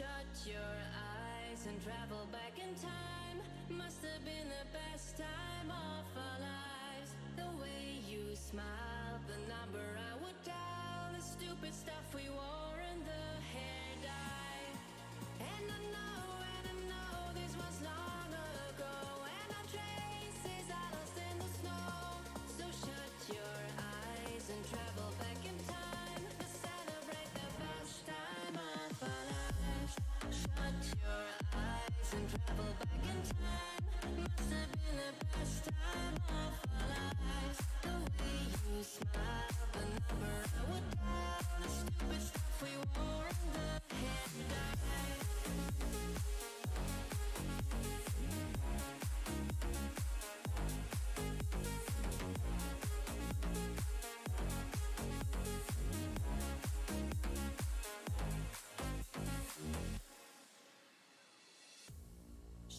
Shut your eyes and travel back in time. Must have been the best time of our lives. The way you smiled, the number I would dial, the stupid stuff we wore, and the hair dye. And I know, and travel back in time.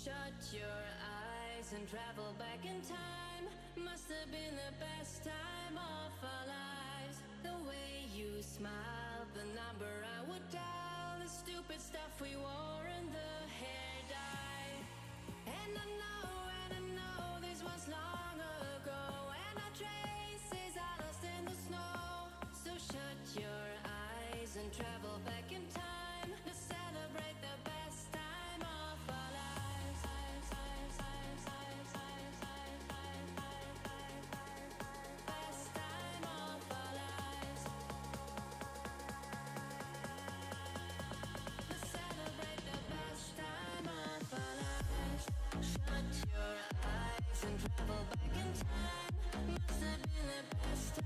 Shut your eyes and travel back in time. Must have been the best time of our lives. The way you smiled, the number I would dial, the stupid stuff we wore, and the hair dye. And I know, and I know this was long ago, and our traces are lost in the snow. So shut your eyes and travel back and travel back in time. Must have been the best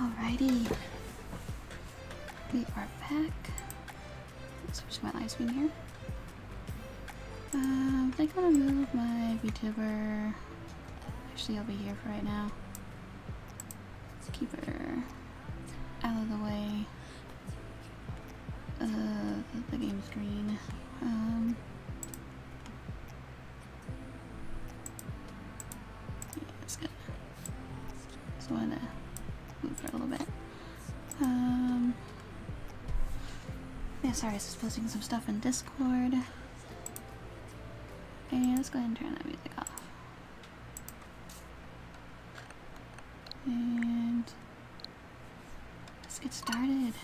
Alrighty. We are back. Switch my live screen here. Um, I think I'm gonna move my VTuber. Actually, I'll be here for right now. Yeah, sorry, I was just posting some stuff in Discord. And let's go ahead and turn that music off. And let's get started.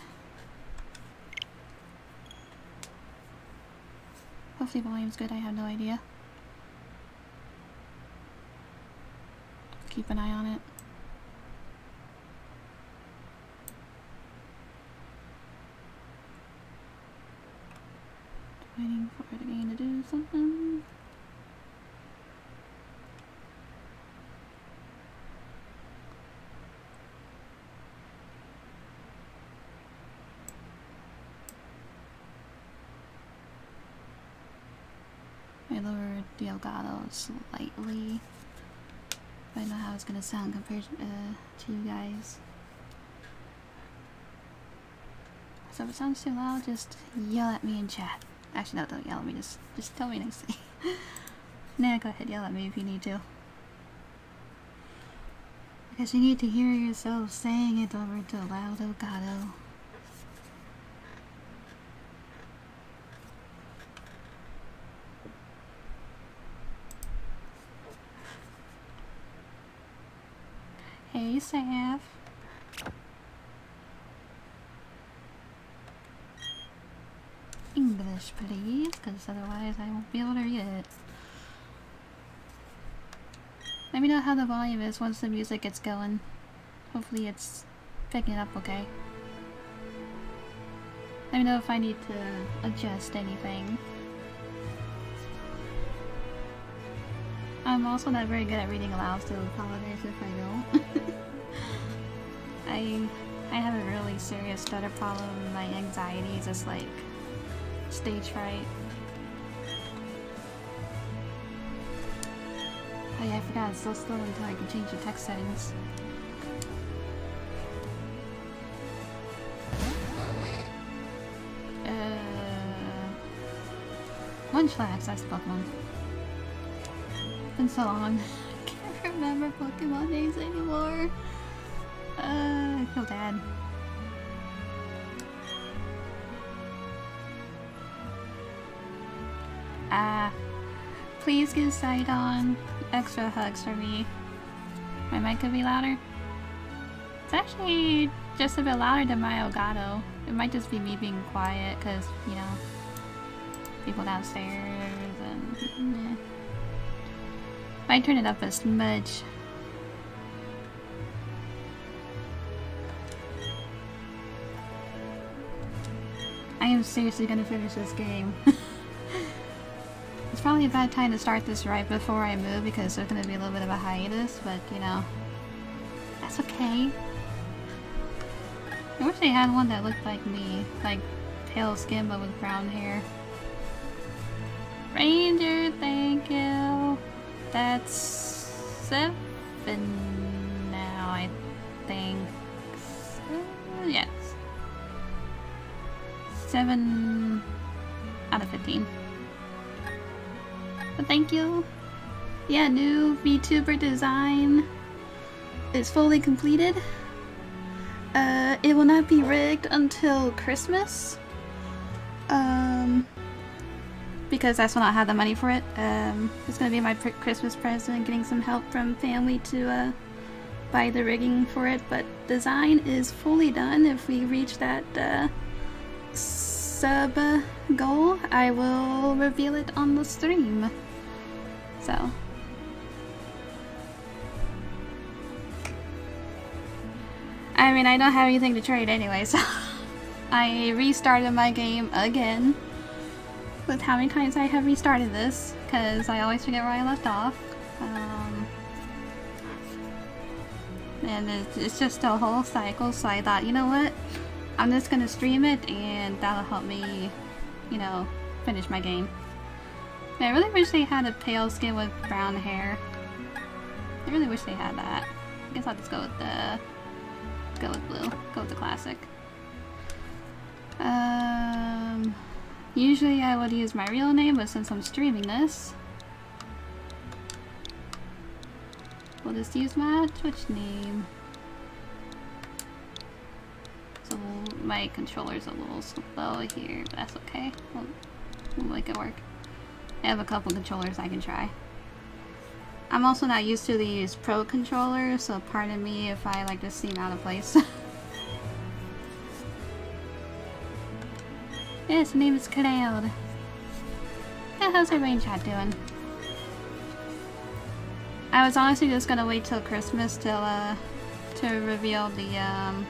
Hopefully volume's good, I have no idea. Keep an eye on it. Waiting for the game to do something. I lowered the Elgato slightly. I know how it's gonna sound compared uh, to you guys. So if it sounds too loud, just yell at me in chat. Actually, no, don't yell at me. Just, just tell me nicely. nah, go ahead, yell at me if you need to. Because you need to hear yourself saying it over to loud Elgato. Yes, I have. English, please, because otherwise I won't be able to read it. Let me know how the volume is once the music gets going. Hopefully it's picking it up okay. Let me know if I need to adjust anything. I'm also not very good at reading aloud, so apologize if I don't. I I have a really serious stutter problem. My anxiety is just like stage fright. Oh yeah, I forgot it's so slow until I can change the text settings. Uh, Munchlax, that's Pokemon. Been so long. I can't remember Pokemon names anymore. Uh, I feel bad. Ah, please give Sidon extra hugs for me. My mic could be louder. It's actually just a bit louder than my Elgato. It might just be me being quiet because, you know, people downstairs and... Might turn it up a smudge. I am seriously gonna finish this game. it's probably a bad time to start this right before I move because there's gonna be a little bit of a hiatus, but you know, that's okay. I wish they had one that looked like me, like pale skin but with brown hair. Ranger, thank you. That's seven now, I think. Uh, yes. Seven out of 15. But thank you. Yeah, new VTuber design is fully completed. Uh, it will not be rigged until Christmas. Um, because that's when I'll have the money for it. Um, it's gonna be my Christmas present, getting some help from family to uh, buy the rigging for it. But design is fully done. If we reach that uh, sub goal, I will reveal it on the stream. So. I mean, I don't have anything to trade anyway, so I restarted my game again with how many times I have restarted this, because I always forget where I left off. Um, and it's, it's just a whole cycle, so I thought, you know what? I'm just gonna stream it, and that'll help me, you know, finish my game. I really wish they had a pale skin with brown hair. I really wish they had that. I guess I'll just go with the go with blue. Go with the classic. Um, usually I would use my real name, but since I'm streaming this, we'll just use my Twitch name. So my controller's a little slow here, but that's okay. We'll, we'll make it work. I have a couple controllers I can try. I'm also not used to these pro controllers, so pardon me if I like just seem out of place. yes, name is Cloud. Yeah, how's everybody in chat doing? I was honestly just gonna wait till Christmas till uh to reveal the um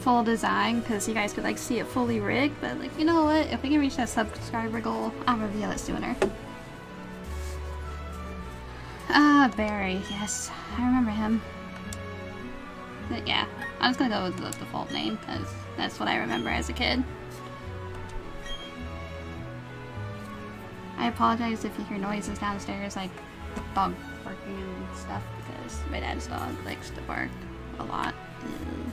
full design because you guys could like see it fully rigged, but like you know what? If we can reach that subscriber goal, I'll reveal it sooner. Ah, Barry, yes. I remember him. But yeah, I'm just gonna go with the default name, because that's what I remember as a kid. I apologize if you hear noises downstairs, like dog barking and stuff, because my dad's dog likes to bark a lot. Mm.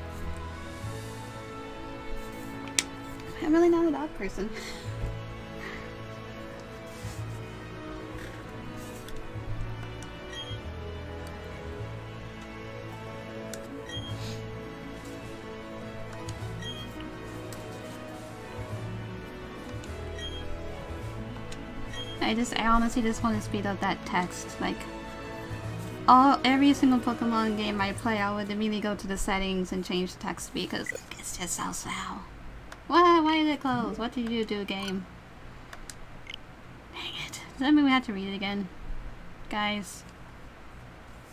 I'm really not a dog person. I just, I honestly just want to speed up that text. Like, all every single Pokemon game I play, I would immediately go to the settings and change the text because it's just so slow. Why? Why did it close? What did you do, game? Dang it. Does that mean we have to read it again? Guys.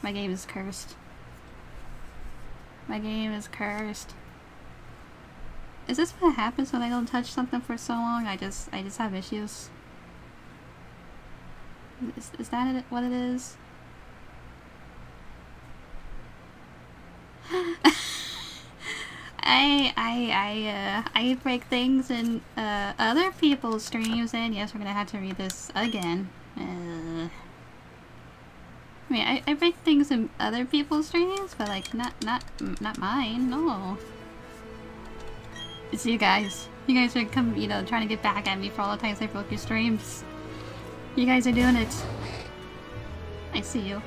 My game is cursed. My game is cursed. Is this what happens when I don't touch something for so long? I just I just have issues. Is, is that it, what it is? I I I uh I break things in uh other people's streams and yes we're gonna have to read this again. Uh, I mean I, I break things in other people's streams but like not not not mine, no. It's you guys. You guys are come you know trying to get back at me for all the times I broke your streams. You guys are doing it. I see you.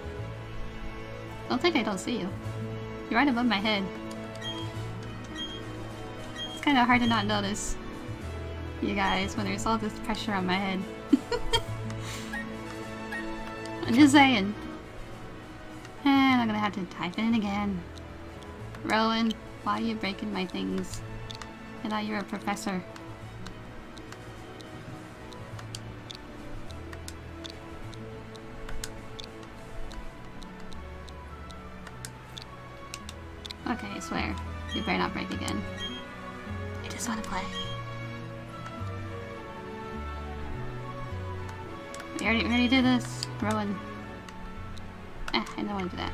Don't think I don't see you. You're right above my head. It's kind of hard to not notice you guys when there's all this pressure on my head. I'm just saying. And I'm gonna have to type it in again. Rowan, why are you breaking my things? I thought you were a professor. Okay, I swear. You better not break again. I just want to play. We already, we already did this. Rowan. Eh, I don't want to do that.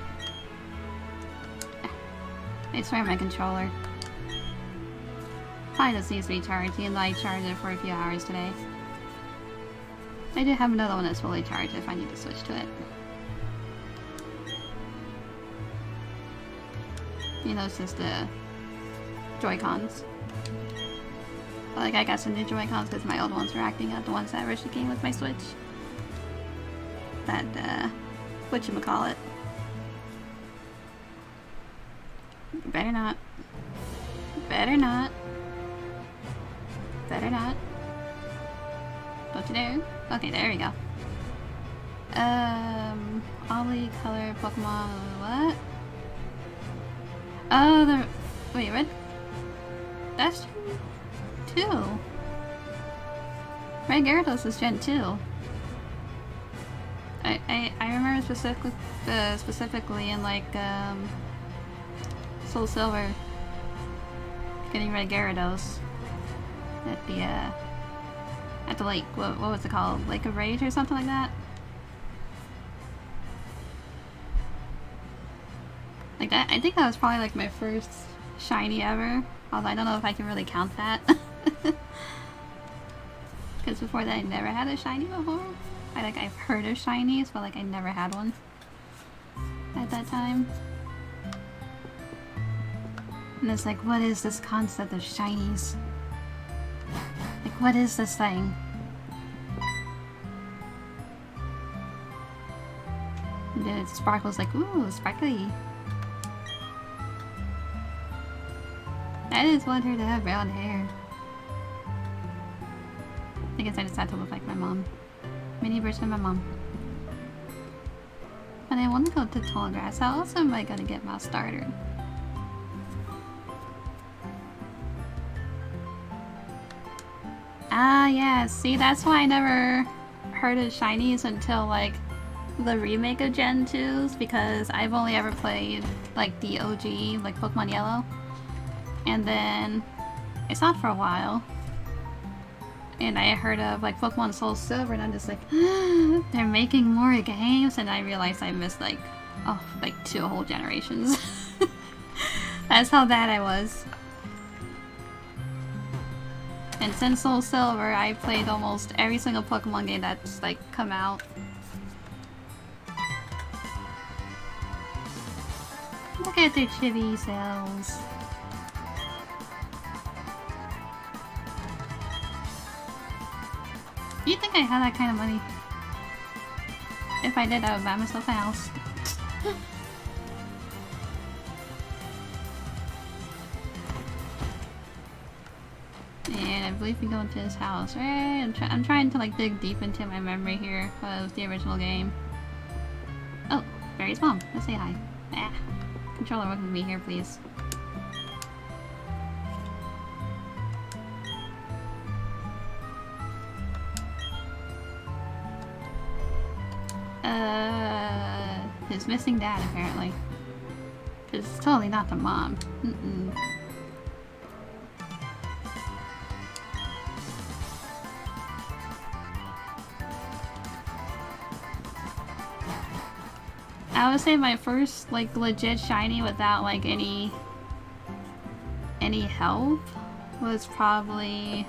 Eh. I swear my controller. Probably just needs to be charged, and I charged it for a few hours today. I do have another one that's fully charged if I need to switch to it. You know, just the Joy-Cons. Like, I got some new Joy-Cons because my old ones were acting out, the ones that originally came with my Switch. That, uh, whatchamacallit. Better not. Better not. Better not. Don't you dare. Okay, there we go. Um, Ollie color Pokemon, what? Oh, the wait, what? That's two. Red Gyarados is Gen two. I I I remember specifically uh, specifically in like um Soul Silver getting Red Gyarados at the uh at the lake. What what was it called? Lake of Rage or something like that. Like that, I think that was probably like my first shiny ever. Although I don't know if I can really count that. Because before that I never had a shiny before. I like I've heard of shinies, but like I never had one at that time. And it's like, what is this concept of shinies? Like, what is this thing? And then it sparkles like, ooh, sparkly. I just want her to have brown hair. I guess I just had to look like my mom. Mini version of my mom. And I want to go to tall grass. How else am I gonna get my starter? Ah, yeah. See, that's why I never heard of shinies until like the remake of Gen 2s because I've only ever played like the OG, like Pokemon Yellow. And then it's not for a while. And I heard of like Pokemon Soul Silver and I'm just like, they're making more games and I realized I missed like, oh, like two whole generations. That's how bad I was. And since Soul Silver, I played almost every single Pokemon game that's like come out. Look at their chibi cells. You think I had that kind of money? If I did, I would buy myself a house. and I believe we go into his house, right? I'm, try I'm trying to like dig deep into my memory here of the original game. Oh, Barry's mom. Let's say hi. Ah. Controller, work with me here, please. Is missing dad, apparently. It's totally not the mom. Mm-mm. I would say my first, like, legit shiny without, like, any... any help was probably...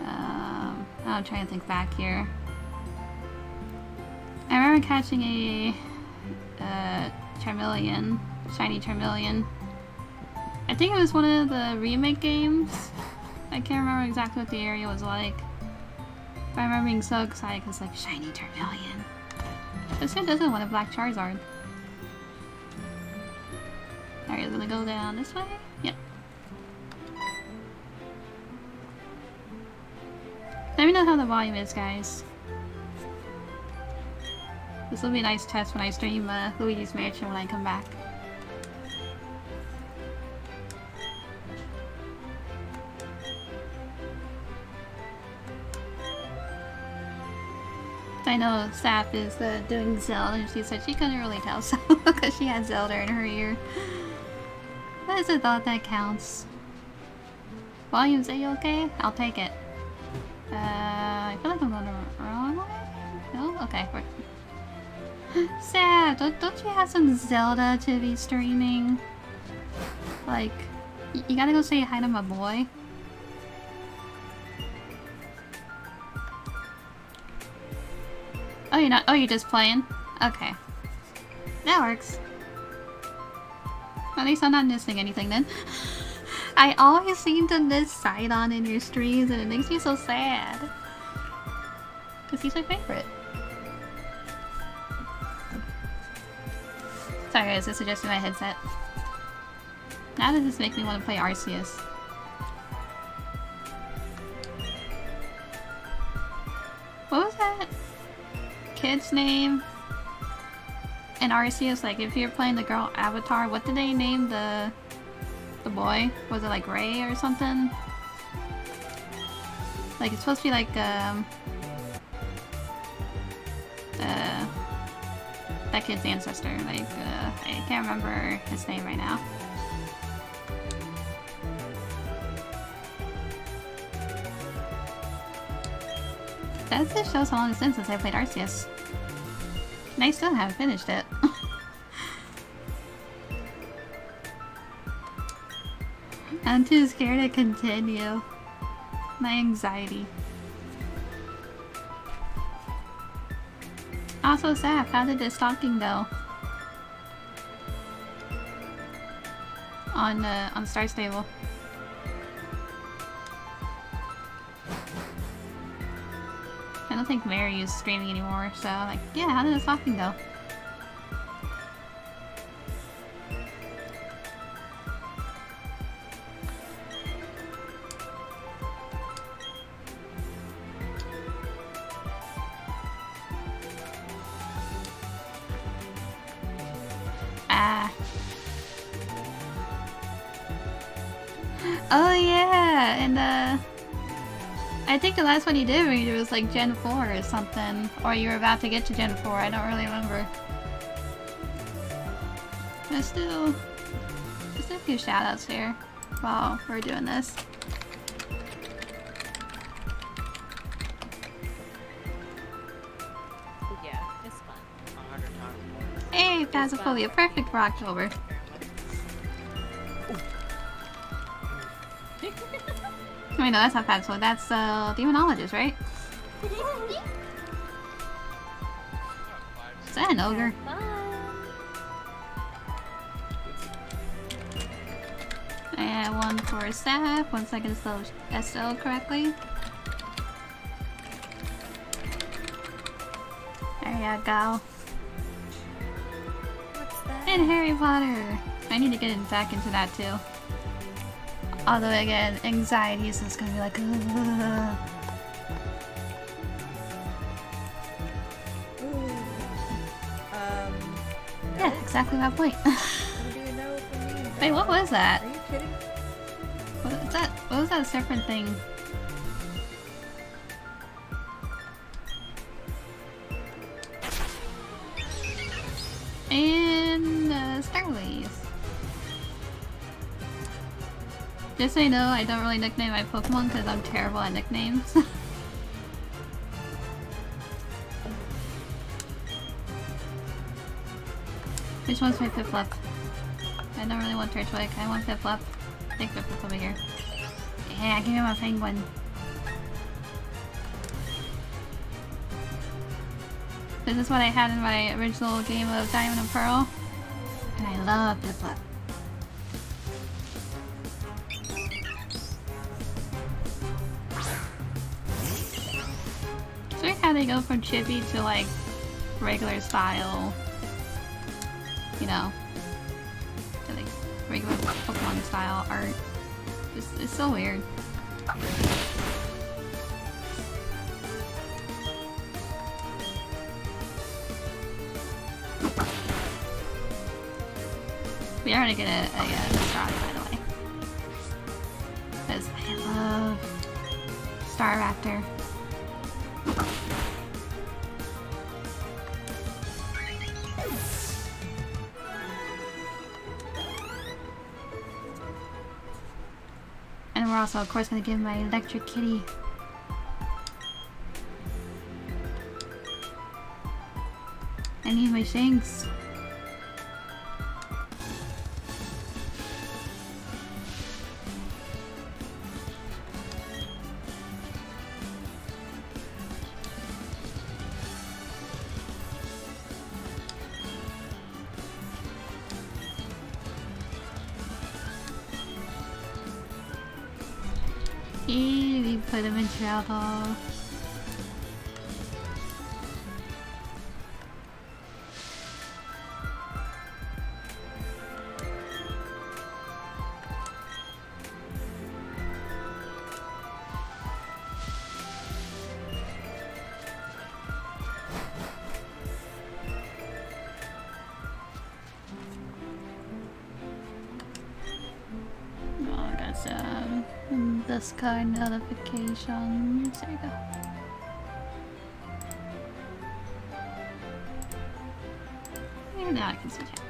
Um, I'm trying to think back here. I remember catching a... Uh, Charmeleon. Shiny Charmeleon. I think it was one of the remake games. I can't remember exactly what the area was like. But I remember being so excited because like, shiny Charmeleon. This guy doesn't want a black Charizard. Alright, he's gonna go down this way? Yep. Let me know how the volume is, guys. This will be a nice test when I stream uh, Luigi's Mansion when I come back. I know Sap is uh, doing Zelda and she said she couldn't really tell so because she had Zelda in her ear. That's a thought that counts. Volume's A okay? I'll take it. Uh, I feel like I'm going the wrong way? No? Okay. Sad, don't, don't you have some Zelda to be streaming? Like, you gotta go say hi to my boy. Oh, you're not- oh, you're just playing? Okay. That works. At least I'm not missing anything then. I always seem to miss Sidon in your streams and it makes me so sad. Because he's my favorite. Sorry guys, this is just my headset. Now does this make me want to play Arceus? What was that kid's name? And Arceus, like if you're playing the girl avatar, what did they name the the boy? Was it like Rei or something? Like it's supposed to be like um that kid's ancestor. Like, uh, I can't remember his name right now. That just shows how long it's been since I played Arceus. And I still haven't finished it. I'm too scared to continue. My anxiety. Also, Saf, how did the stalking go? On, uh, on Star Stable. I don't think Mary is streaming anymore, so like, yeah, how did the stalking go? I think the last one you did read was like Gen 4 or something, or you were about to get to Gen 4, I don't really remember. There's still, there's a few shoutouts here while we're doing this. Yeah, it's fun. Hey, Phasmophobia, perfect for October. Wait, no, that's not Phasmophobia, that's uh, Demonologist, right? Is that an ogre? I And one for staff, once I can spell SL correctly. There you go. What's that? And Harry Potter! I need to get in- back into that too. Although again, anxiety is just gonna be like, "Ugh." Um. No. yeah, exactly my point. What do you know from me? Wait, what was that? Are you kidding? What was that? What was that different thing? And Starways. Just so you know, I don't really nickname my Pokemon because I'm terrible at nicknames. Which one's my Piplup? I don't really want Turtwig, I want Piplup. Take Piplup over here. Yeah, give me my penguin. This is what I had in my original game of Diamond and Pearl. And I love Piplup. They go from chibi to like regular style, you know, to like regular Pokemon style art. It's, it's so weird. We are gonna get a, a, a Starly, by the way. Because I love Staraptor. And also, of course, gonna give my Electric Kitty. I need my Shinx. Put him in trouble. Card notifications. There you go. And now I can see chat.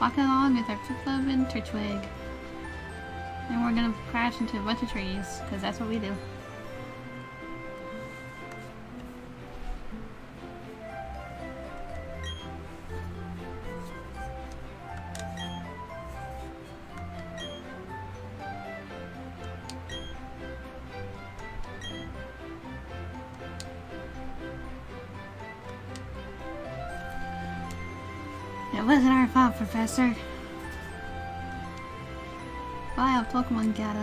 Walking along with our Piplup and Turtwig. And we're gonna crash into a bunch of trees, because that's what we do. Professor. Wild Pokemon got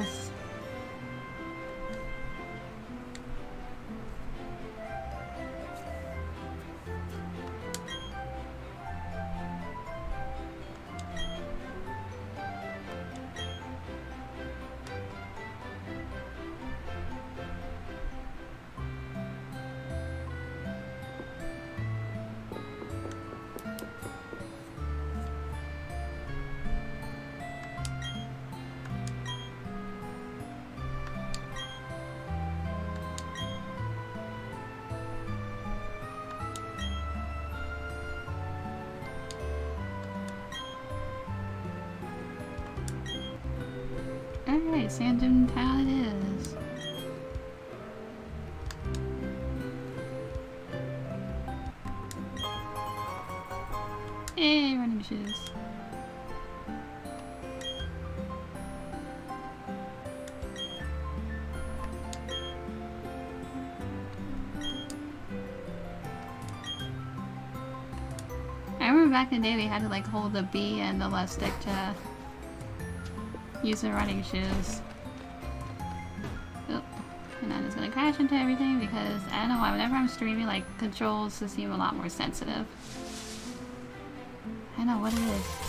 back in the day they had to like hold the B and the left stick to use the running shoes. Oop. And I'm just gonna crash into everything because I don't know why whenever I'm streaming like controls seem a lot more sensitive. I don't know what it is.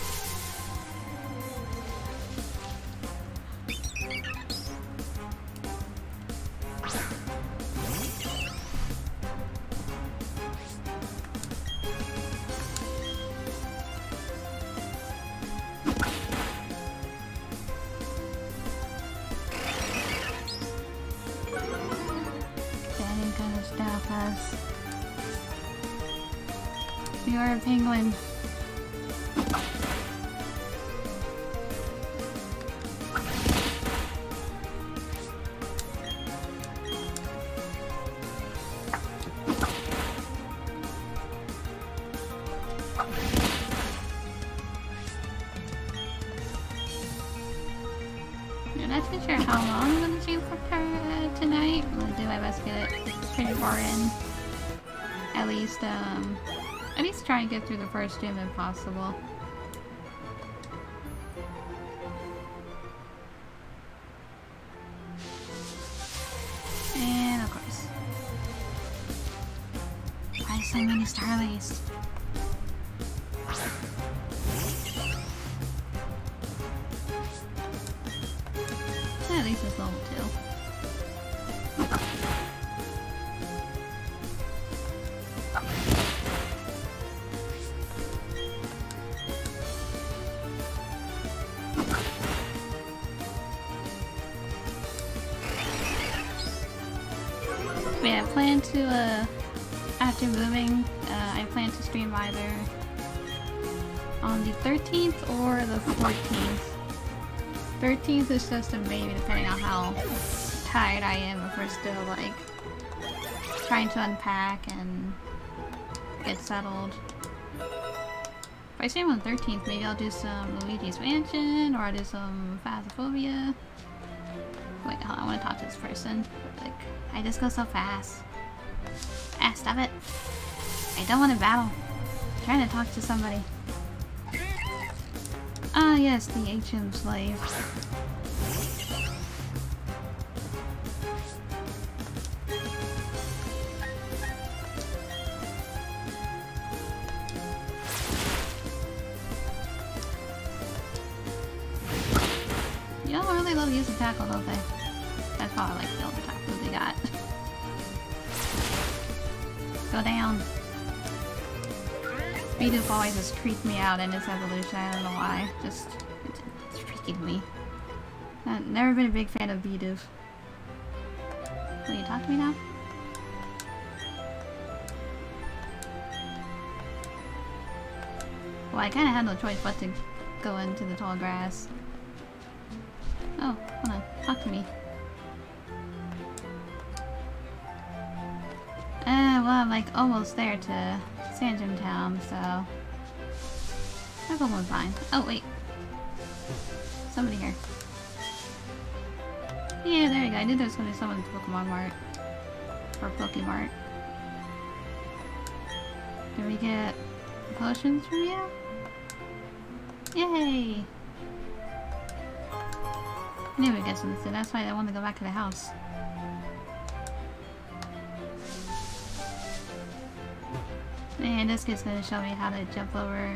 Get through the first gym if 13th or the 14th. 13th is just a maybe depending on how tired I am if we're still like trying to unpack and get settled. If I stream on the 13th, maybe I'll do some Luigi's Mansion or I'll do some Phasmophobia. Wait, hold on, I want to talk to this person. Like, I just go so fast. Ah, stop it. I don't want to battle. I'm trying to talk to somebody. Ah, yes, the HM slave. Y'all really love using tackle, don't they? That's probably like the only tackle they got. Go down. Bidoof always just creeped me out in his evolution, I don't know why. Just, it's, freaking me. I've never been a big fan of Bidoof. Will you talk to me now? Well, I kinda had no choice but to go into the tall grass. Oh, hold on. Talk to me. Uh, well, I'm like almost there to Sandgem Town, so... Almost fine. Oh, wait. Somebody here. Yeah, there you go. I knew there was going to be someone at Pokemon Mart. Or Pokemart. Can we get potions from you? Yay! I knew we'd get something, so that's why I wanted to go back to the house. And this kid's gonna show me how to jump over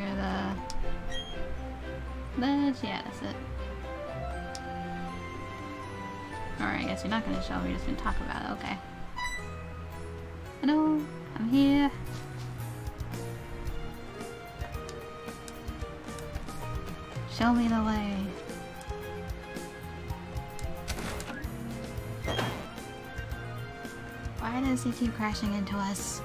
the ledge. Yeah, that's it. Alright, I guess you're not gonna show me, you're just gonna talk about it. Okay. Hello, I'm here. Show me the way. Why does he keep crashing into us?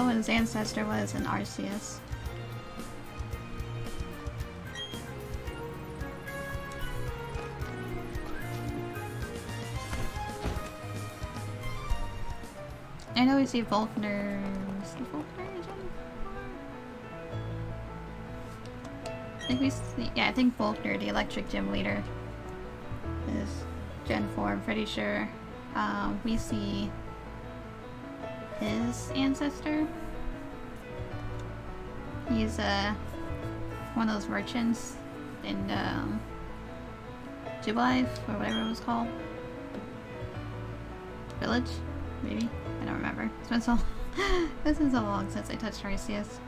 Rowan's ancestor was an Arceus. I know we see Volkner. Is Volkner? I think we see. Yeah, I think Volkner, the electric gym leader, is Gen 4. I'm pretty sure. Um, we see his ancestor. He's uh, one of those merchants in um, Jubilife, or whatever it was called. Village, maybe? I don't remember. It's been so it's been so long since I touched Arceus.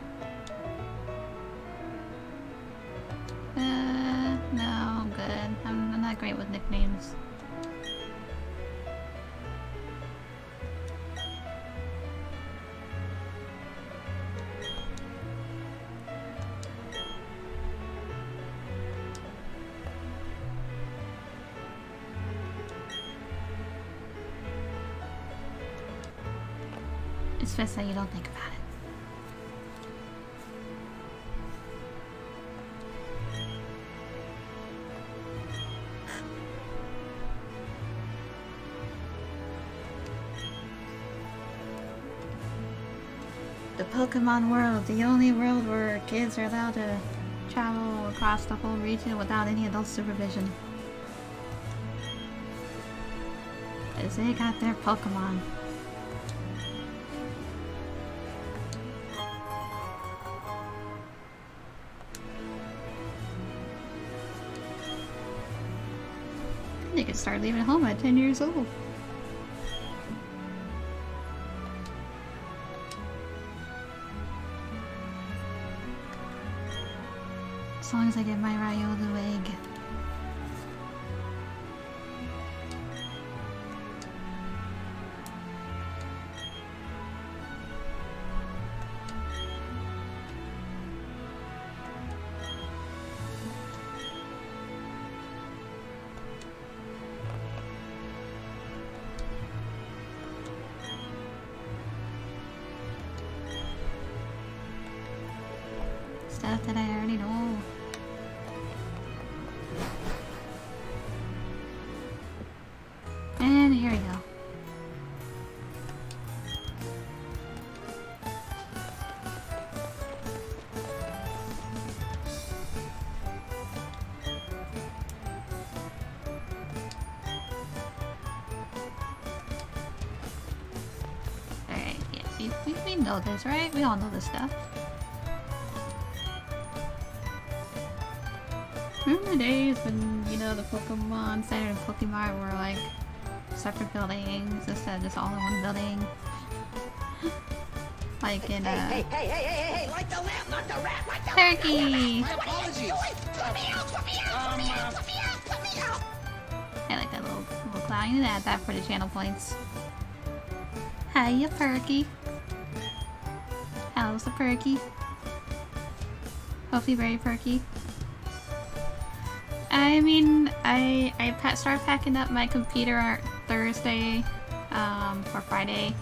Pokemon world, the only world where kids are allowed to travel across the whole region without any adult supervision. As they got their Pokemon. They could start leaving home at 10 years old. Long as I get my Riolu we, we, we know this, right? We all know this stuff. Remember the days when, you know, the Pokemon Center and Pokemart were like separate buildings instead of just all in one building? like in, uh... Hey, hey, hey, hey, hey, hey, light the lamp, not the rat, light the Turkey! My apologies. Let me out, let me out, let me out, let me out, let me out. I like that little, little clown. You need to add that for the channel points. Hiya, Perky. Perky? Hopefully very perky. I mean, I I started packing up my computer on Thursday, um, or Friday.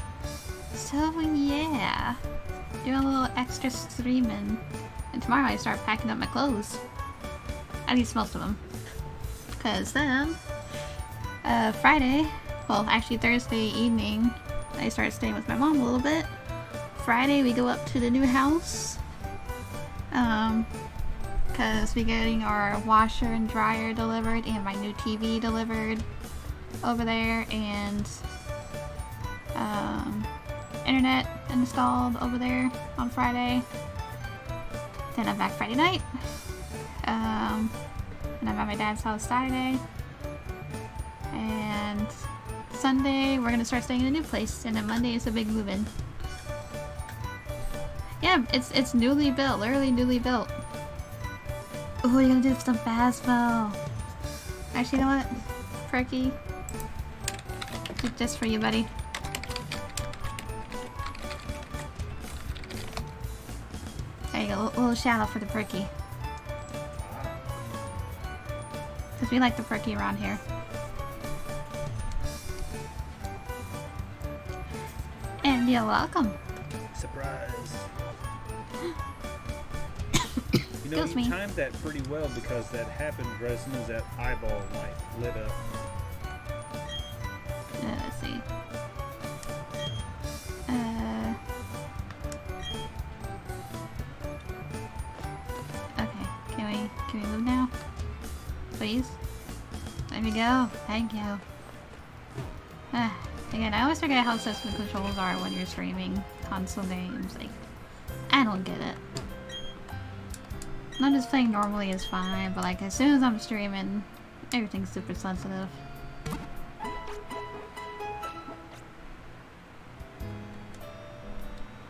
So yeah, doing a little extra streaming. And tomorrow I start packing up my clothes. At least most of them. Cause then, uh, Friday, well actually Thursday evening, I started staying with my mom a little bit. Friday we go up to the new house. Um, because we're getting our washer and dryer delivered and my new TV delivered over there and um, internet installed over there on Friday. Then I'm back Friday night. Um, and I'm at my dad's house Saturday. And Sunday we're gonna start staying in a new place and then Monday is a big move in. Yeah, it's it's newly built, literally newly built. Oh, you're gonna do some Phasmo. Actually, you know what? Perky. Just for you, buddy. There you go, a little, little shout out for the Perky. Because we like the Perky around here. And you're welcome. Surprise. You know, Excuse me. timed that pretty well because that happened right as soon as that eyeball light lit up. Uh, let's see. Uh. Okay, can we can we move now? Please. There we go. Thank you. Ah, again, I always forget how sensitive the controls are when you're streaming console games. Like, I don't get it. Not just playing normally is fine, but like as soon as I'm streaming, everything's super sensitive.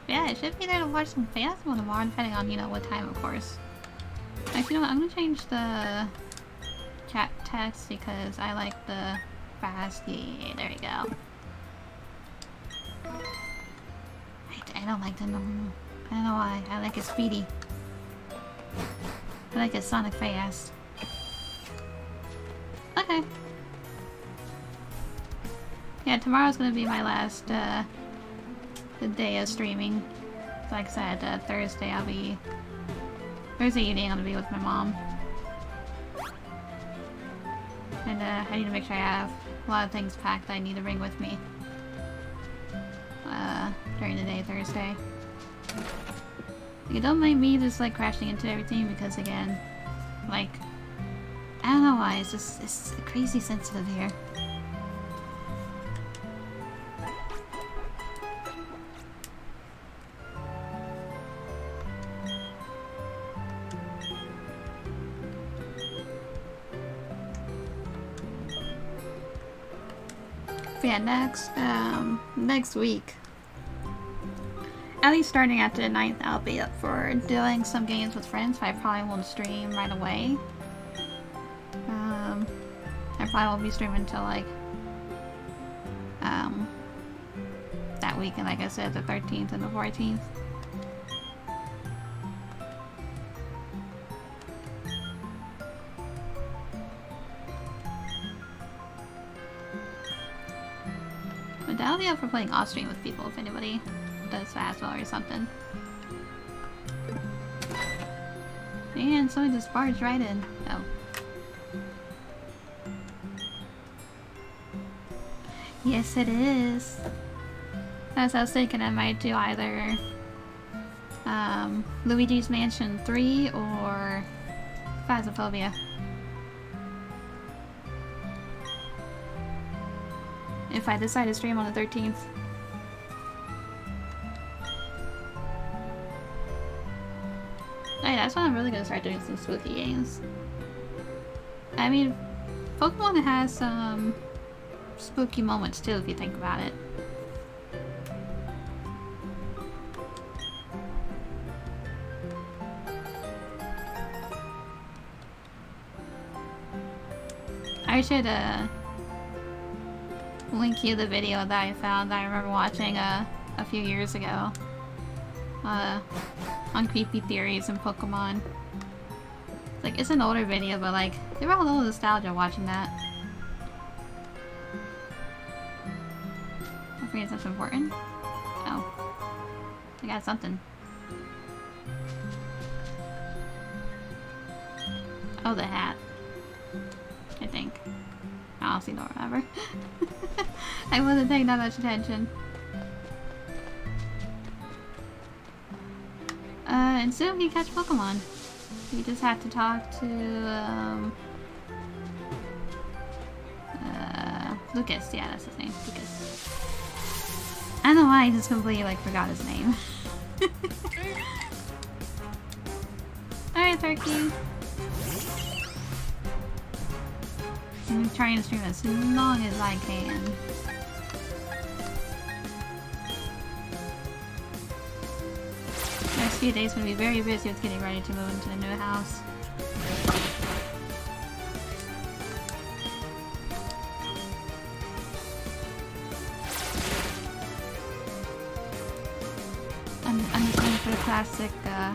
Yeah, I should be there to watch some Phasmo tomorrow, depending on, you know, what time, of course. Actually, you know what? I'm gonna change the chat text because I like the fast. Yeah, there you go. I, I don't like the normal. I don't know why. I like it speedy. I like it Sonic fast. Okay. Yeah, tomorrow's gonna be my last, uh, day of streaming. Like I said, uh, Thursday I'll be Thursday evening I'll be with my mom. And uh, I need to make sure I have a lot of things packed that I need to bring with me uh, during the day Thursday. You don't mind me just like crashing into everything because again, like, I don't know why, it's just, it's crazy sensitive here. Yeah, next, um, next week. At least starting after the 9th, I'll be up for doing some games with friends, but I probably won't stream right away. Um, I probably won't be streaming until like, um, that weekend, like I said, the 13th and the 14th. But I'll be up for playing off stream with people if anybody does Fastball or something. And someone just barged right in. Oh. Yes, it is. As I was thinking, I might do either um, Luigi's Mansion 3 or Phasmophobia. If I decide to stream on the 13th. That's why I'm really gonna start doing some spooky games. I mean, Pokemon has some spooky moments too, if you think about it. I should uh, link you the video that I found that I remember watching uh, a few years ago uh, on creepy theories and Pokemon. Like, it's an older video, but like, there were a little nostalgia watching that. I forget that's important. Oh. I got something. Oh, the hat. I think. I honestly don't remember. I wasn't paying that much attention. Uh, and soon we catch Pokemon. We just have to talk to, um... Uh, Lucas. Yeah, that's his name. Lucas. I don't know why I just completely, like, forgot his name. Alright, Turkey. I'm trying to stream as long as I can. Few days will be very busy with getting ready to move into the new house. I'm, just going for the classic uh,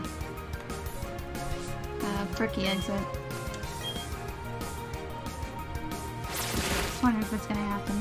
uh, exit. Just wondering if it's gonna happen.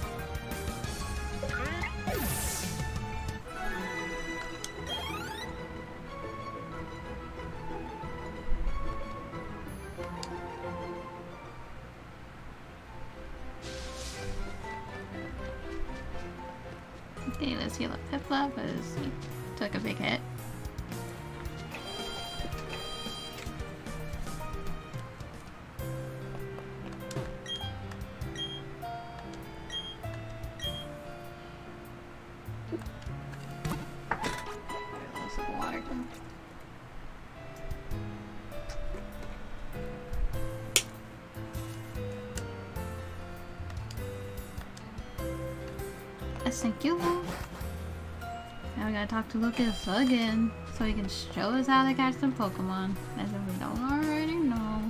Now we gotta talk to Lucas again, so he can show us how to catch some Pokemon, as if we don't already know.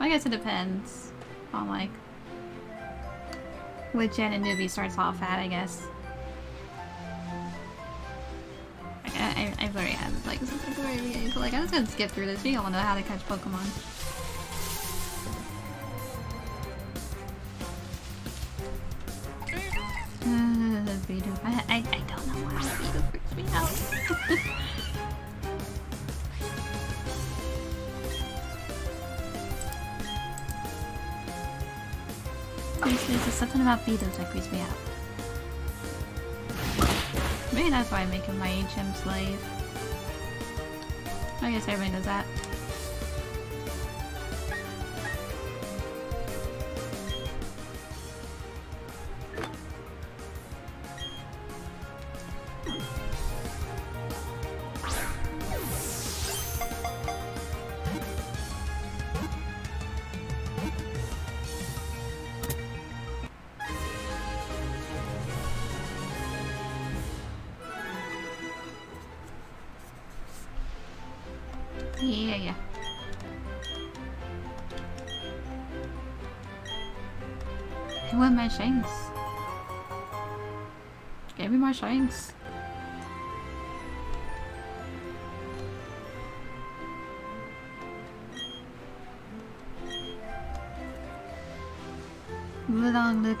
I guess it depends on like which gen a newbie starts off at, I guess. I've already had like very beginning, like I'm just gonna skip through this. We don't know how to catch Pokemon. Something about Bidoof that creeps me out. Maybe that's why I make him my HM slave. I guess everybody does that.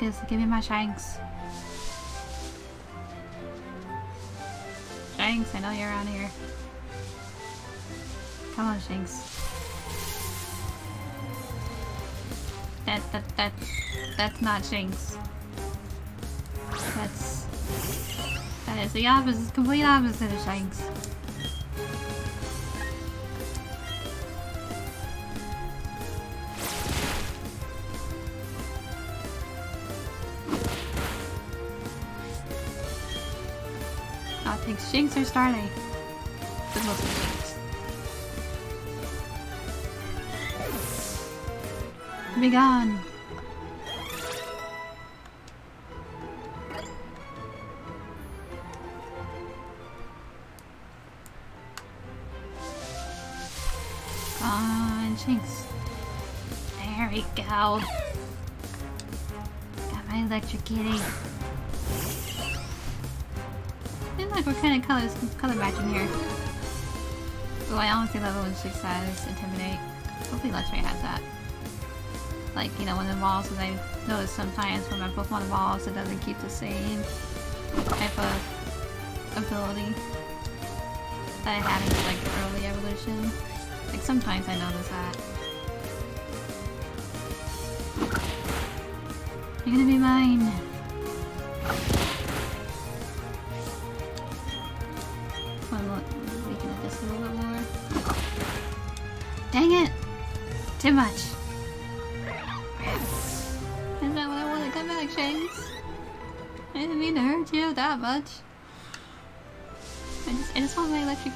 Lucas. Give me my Shinx. Shinx, I know you're around here. Come on, Shinx. That that that that's not Shinx. That's that is the opposite, complete opposite of Shinx. Think Shinx or Starly. But mostly Shinx. Be gone. On, Shinx. There we go. Got my electric kitty. Kind of color matching here. Oh, I honestly level 6 has Intimidate. Hopefully Luxray has that like, you know, when the evolves, because I notice sometimes when my Pokemon evolves, it doesn't keep the same type of ability that I had in like early evolution. Like sometimes I notice that. You're gonna be mine.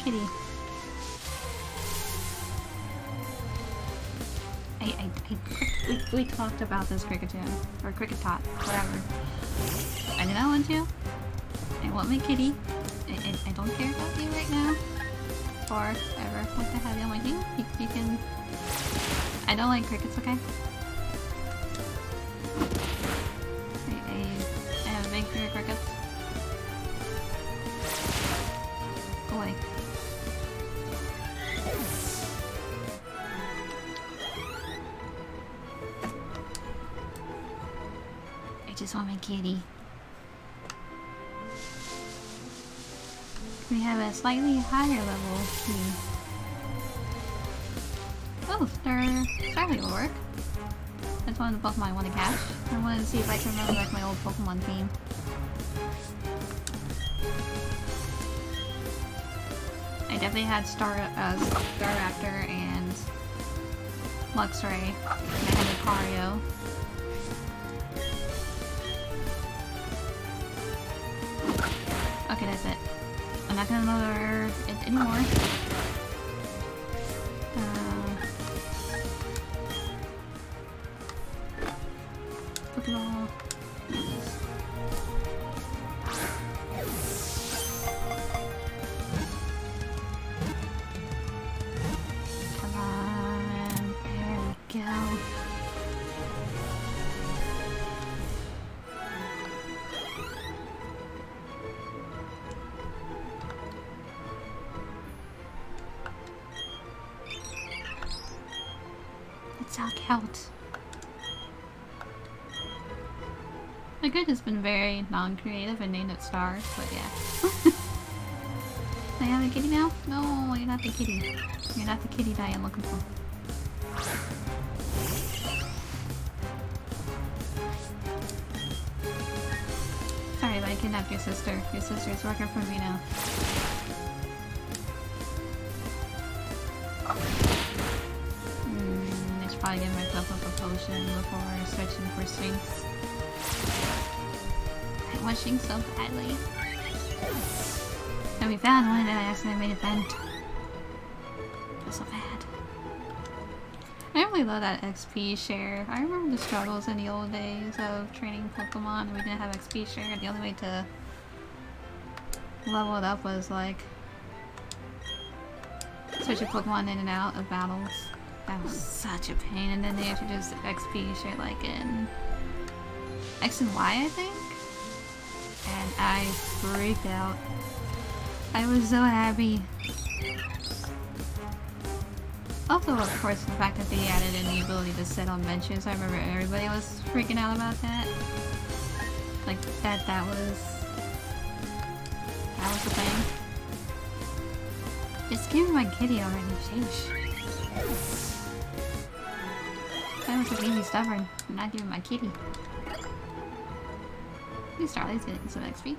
Kitty. I, I, I we, we talked about this Kricketune, or Kricketot, whatever. I did not want to. I want my kitty. I, I, I don't care about you right now. Or ever want to have you on my team. You, you can... I don't like crickets, okay? Slightly higher level team. Oh, Star Starly will work. That's one of the Pokemon I want to catch. I wanted to see if I can run like my old Pokemon team. I definitely had Star uh, Staraptor and Luxray. And I had Lucario. Okay, that's it. Not gonna lower it anymore. Non-creative and named it Stars, but yeah. I have a kitty now? No, you're not the kitty. You're not the kitty that I'm looking for. Sorry, but I kidnapped your sister. Your sister's working for me now. So badly. And we found one and I accidentally made a vent. Feel so bad. I really love that XP share. I remember the struggles in the old days of training Pokemon and we didn't have XP share. The only way to level it up was like switching Pokemon in and out of battles. That was such a pain. And then they introduced XP share like in X and Y, I think? And I freaked out. I was so happy. Also, of course, the fact that they added the ability to sit on benches. I remember everybody was freaking out about that. Like, that, that was... That was the thing. Just give my kitty already, sheesh. I was just being stubborn. Not giving my kitty. These Starly's getting some XP.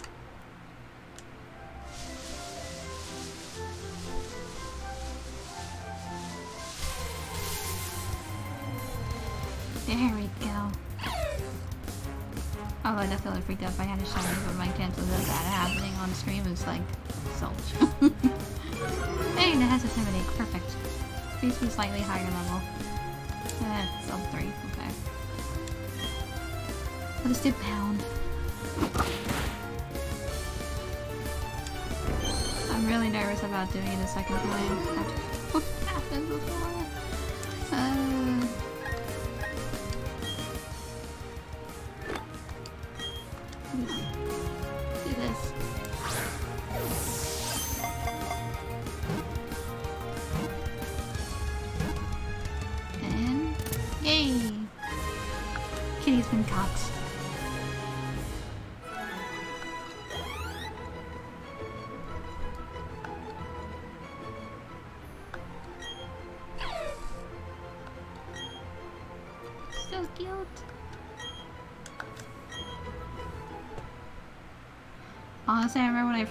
There we go. Although I definitely freaked out if I had a shiny, but my chances of that happening on stream is like zilch. hey, that has intimidate. Perfect. Please be slightly higher level. Eh, it's level 3. Okay. Let's do pound. I'm really nervous about doing it a second time. Before?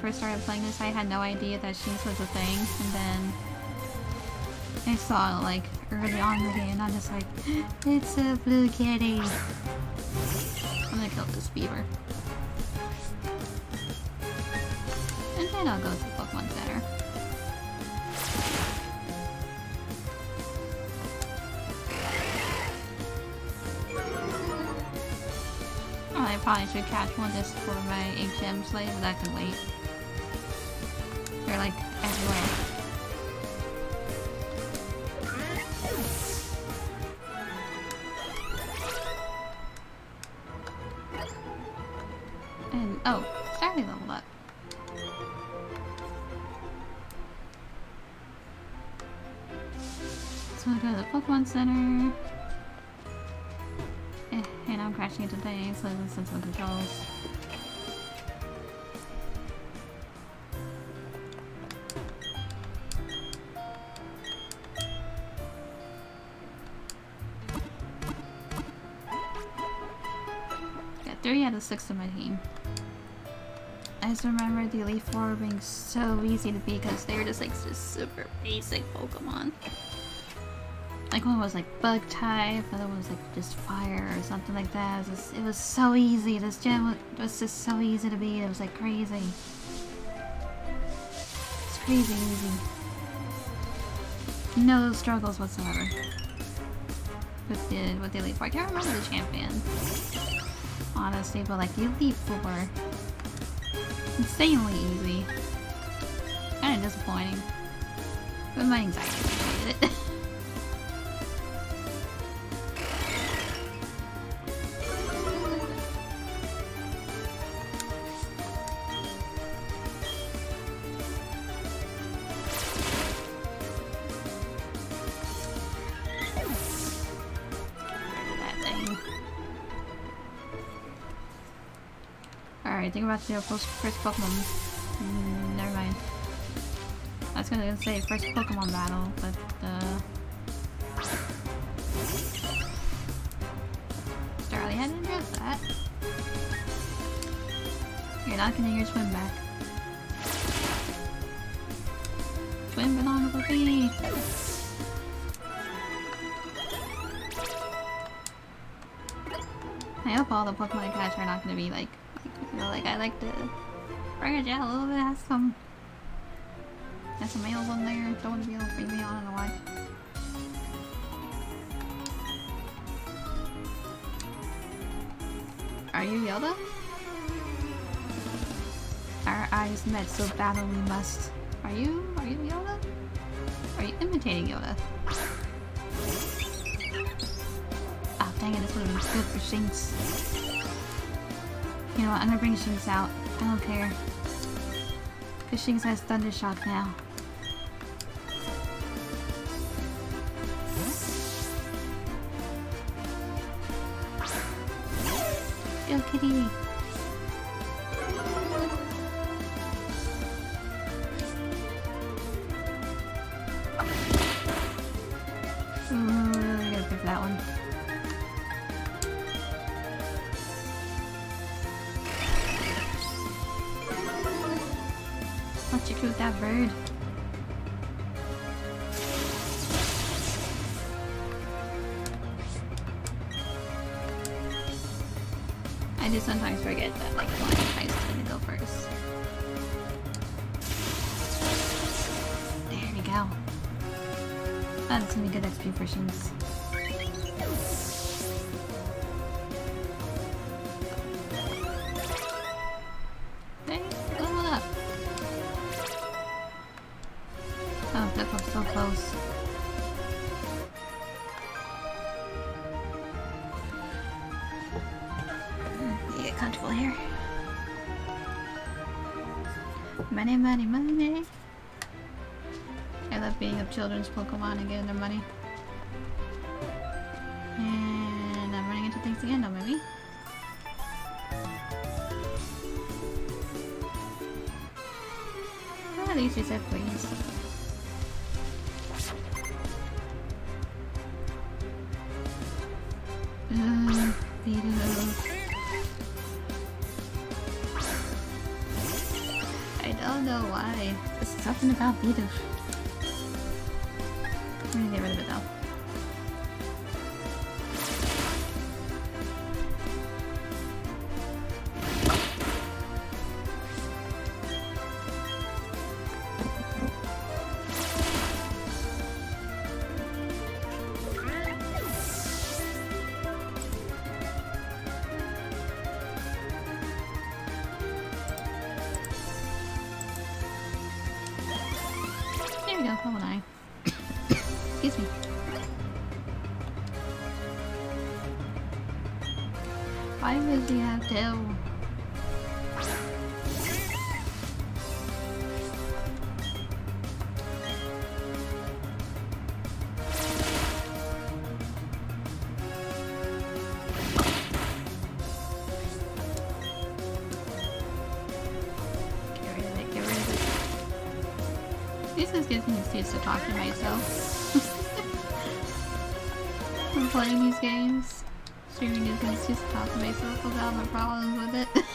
First started playing this, I had no idea that Shinx was a thing, and then I saw it like early on in the game, and I'm just like, it's a blue kitty. I'm gonna kill this beaver. And then I'll go to Pokemon Center. Oh, I probably should catch one just for my HM slave, but that can wait. Like everywhere. And oh, Starly leveled up. So I go to the Pokemon Center. Eh, and I'm crashing into things, so losing sensible controls. Got three out of six of my team. I just remember the Elite Four being so easy to beat because they were just like just super basic Pokemon. Like one was like bug type, other one was like just fire or something like that. It was, just, it was so easy. This gym was, was just so easy to beat. It was like crazy. It's crazy easy. No struggles whatsoever. With the with the Elite Four. I can't remember the champion. Honestly, but like the Elite Four. Insanely easy. Kinda disappointing. But my anxiety your first, first Pokemon. Mm, never mind. I was gonna say first Pokemon battle, but uh. Starly had to address that. You're not getting your swim back. Swim banana me! I hope all the Pokemon I catch are not gonna be like, like to bring it down a little bit, have some, have some males on there, don't want to be a female, I don't know why. Are you Yoda? Our eyes met, so battle we must. Are you? Are you Yoda? Are you imitating Yoda? Oh, dang it, this would have good for Shinx. You know what, I'm gonna bring Shinx out. I don't care. Because Shinx has Thunder Shock now. Go, kitty! What with that bird? I do sometimes forget that like flying is gonna go first. There we go. That's gonna be good XP for Shinx. Money, money. I love beating up children's Pokemon and getting their money. Something about Beetle. Excuse to talk to myself. I'm playing these games. Streaming an excuse to talk to myself about my problems with it.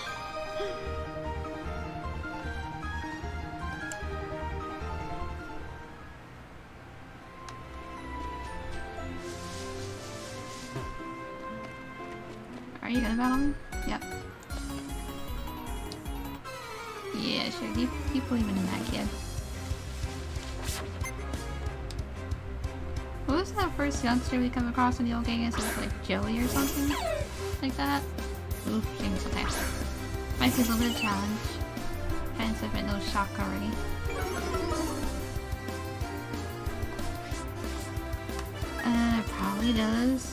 youngster we come across in the old game? is like Joey or something like that. Oof, things okay. Might be a little bit of a challenge. Hence, I've been no shock already. Uh, probably does.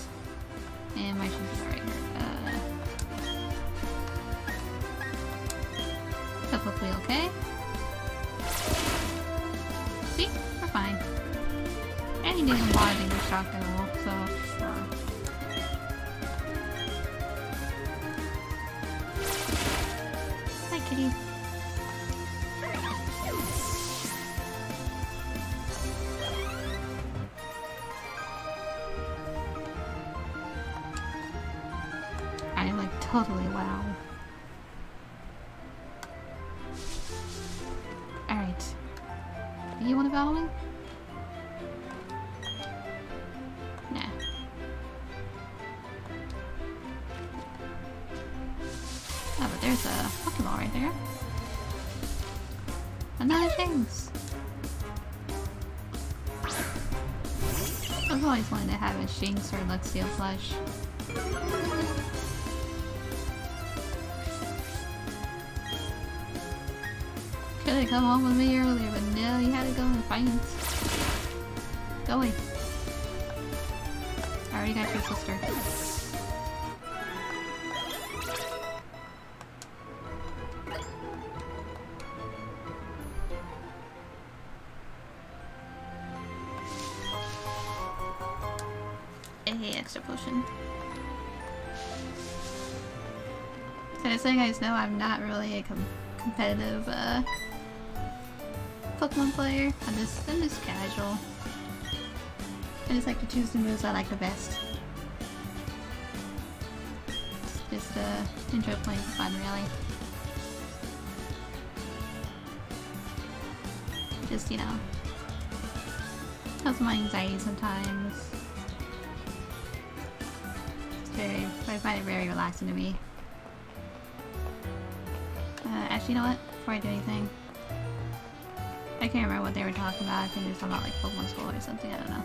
Shinx or Luxio plush. Could have come home with me earlier, but no, you had to go and fight. Go away. Extra potion. So just so you guys know, I'm not really a com competitive uh, Pokemon player. I'm just I'm just casual. I just like to choose the moves I like the best. Just uh, intro playing for fun, really. Just you know, helps my anxiety sometimes. I find it very relaxing to me. Uh, actually, you know what? Before I do anything, I can't remember what they were talking about. I think they were talking about like Pokemon School or something. I don't know.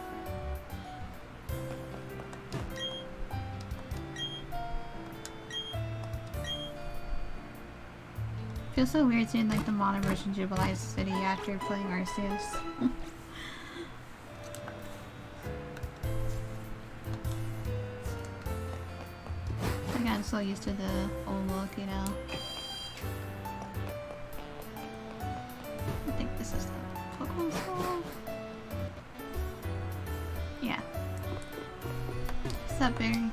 Feels so weird seeing like the modern version Jubilife City after playing Arceus. so used to the old look, you know. I think this is the Pokemon School. Yeah. What's Barry?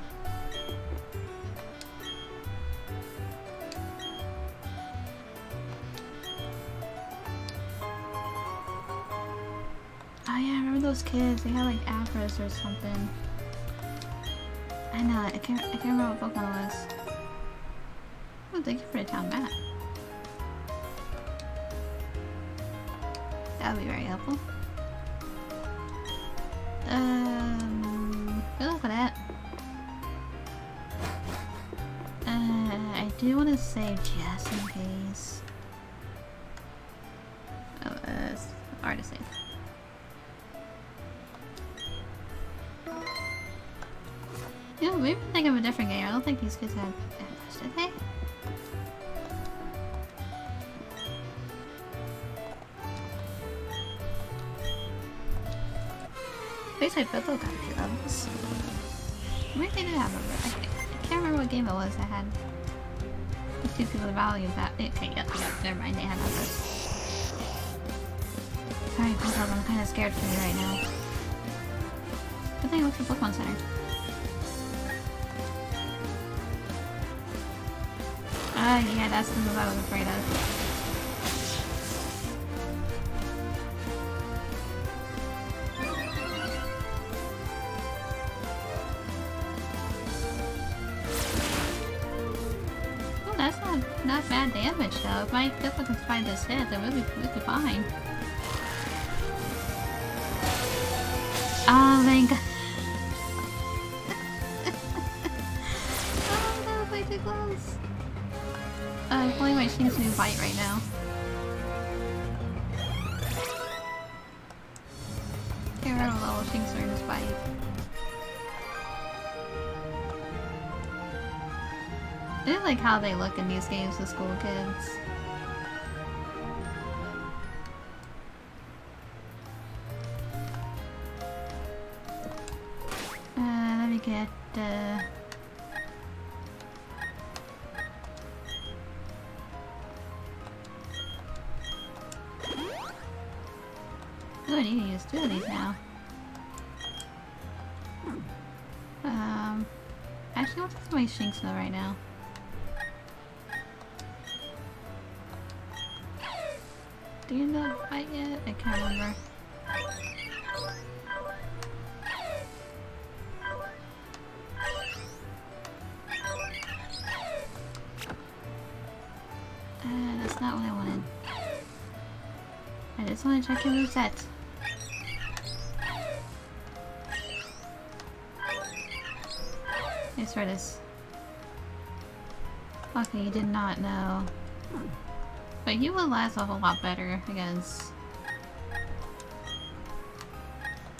Oh yeah, I remember those kids. They had like afros or something. I know. I can't. I can't remember what Pokemon was. Thank you for the town map. That would be very helpful. Um, good luck with that. Uh, I do want to save just in case. Oh, uh, hard to save. Yeah, maybe think of a different game. I don't think these kids had Ash, did they? I put those got a few levels. Maybe they have a I, I can't remember what game it was I had. The two people value that. Okay, yep, yep, never mind, they had others. Alright, Pokemon, I'm kinda scared for you right now. Good thing I went to Pokemon Center. Ah, yeah, that's the move I was afraid of. Though. If my Pippa can find this hit, then we'll be, we'll be fine. Oh, my God. oh, was way too close. Uh, I'm pulling my Shinx new bite right like how they look in these games with school kids. But a a lot better against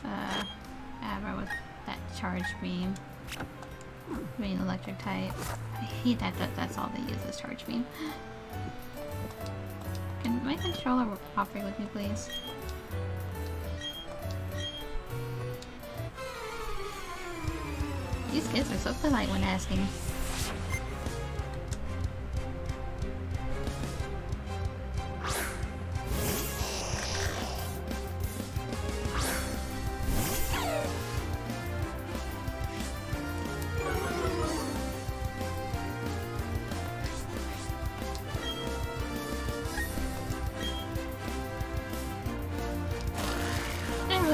uh, Abra with that charge beam. Being electric type. I hate that, that that's all they use is charge beam. Can my controller cooperate with me, please? These kids are so polite when asking.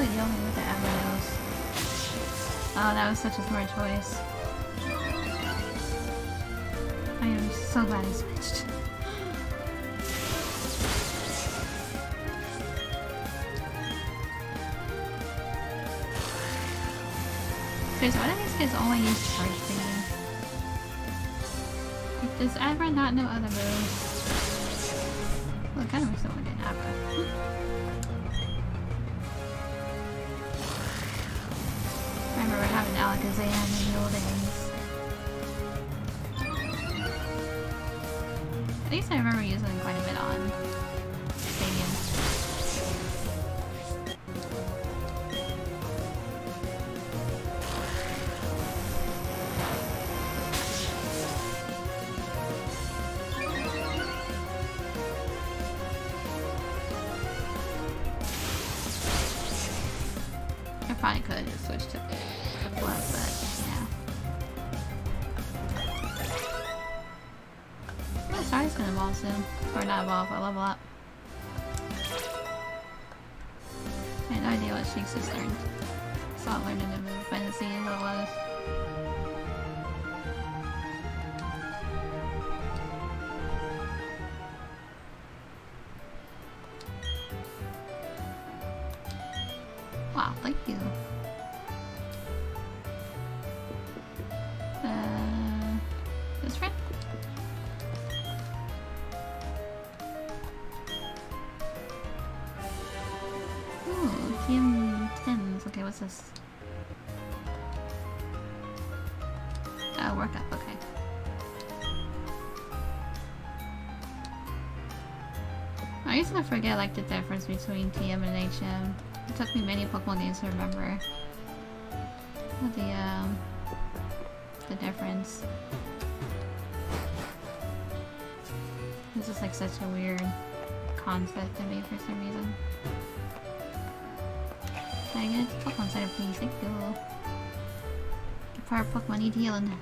Really only with the Avanos. Oh, that was such a smart choice. I am so glad I switched. Chris, why do these kids only use charge? Like, Does Abra not know other moves? Well, it kind of makes someone get Alakazam in the old days. At least I remember using I used to forget like the difference between TM and HM. It took me many Pokemon games to remember the um the difference. This is like such a weird concept to me for some reason. Can I get a Pokemon Center please? Thank you. Fire Pokemon need healing.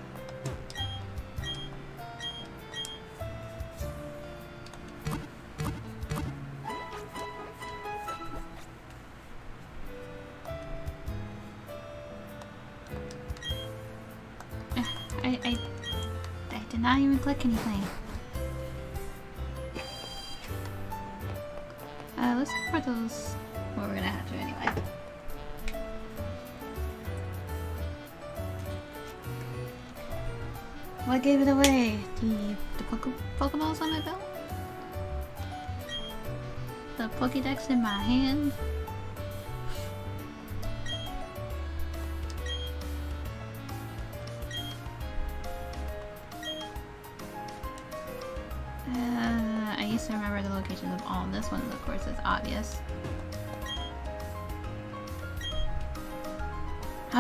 Not click anything. Uh, let's look for those. Well, we're gonna have to anyway. What gave it away? The the Poke Pokeballs on my belt? The Pokédex in my hand?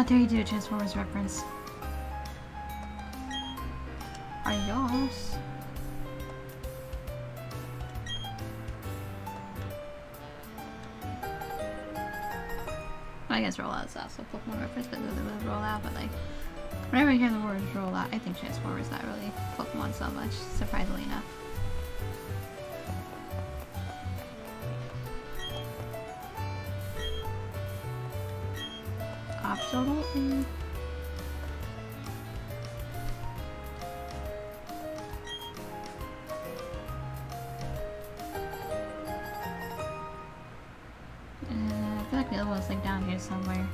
How dare you do a Transformers reference? Yours? Well, I guess rollout is also Pokemon reference, but the word rollout, but like, whenever I hear the word rollout, I think Transformers not really Pokemon so much, surprisingly enough. Absolutely. Uh, I feel like the other one's like down here somewhere.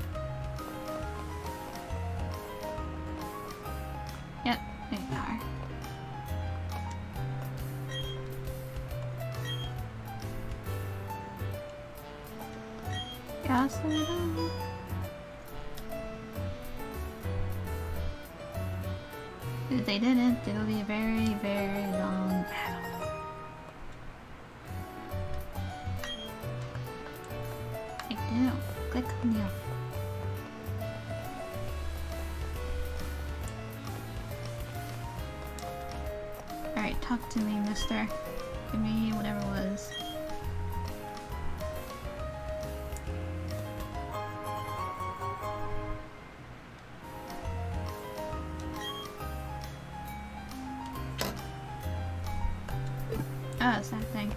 Oh, it's that thing.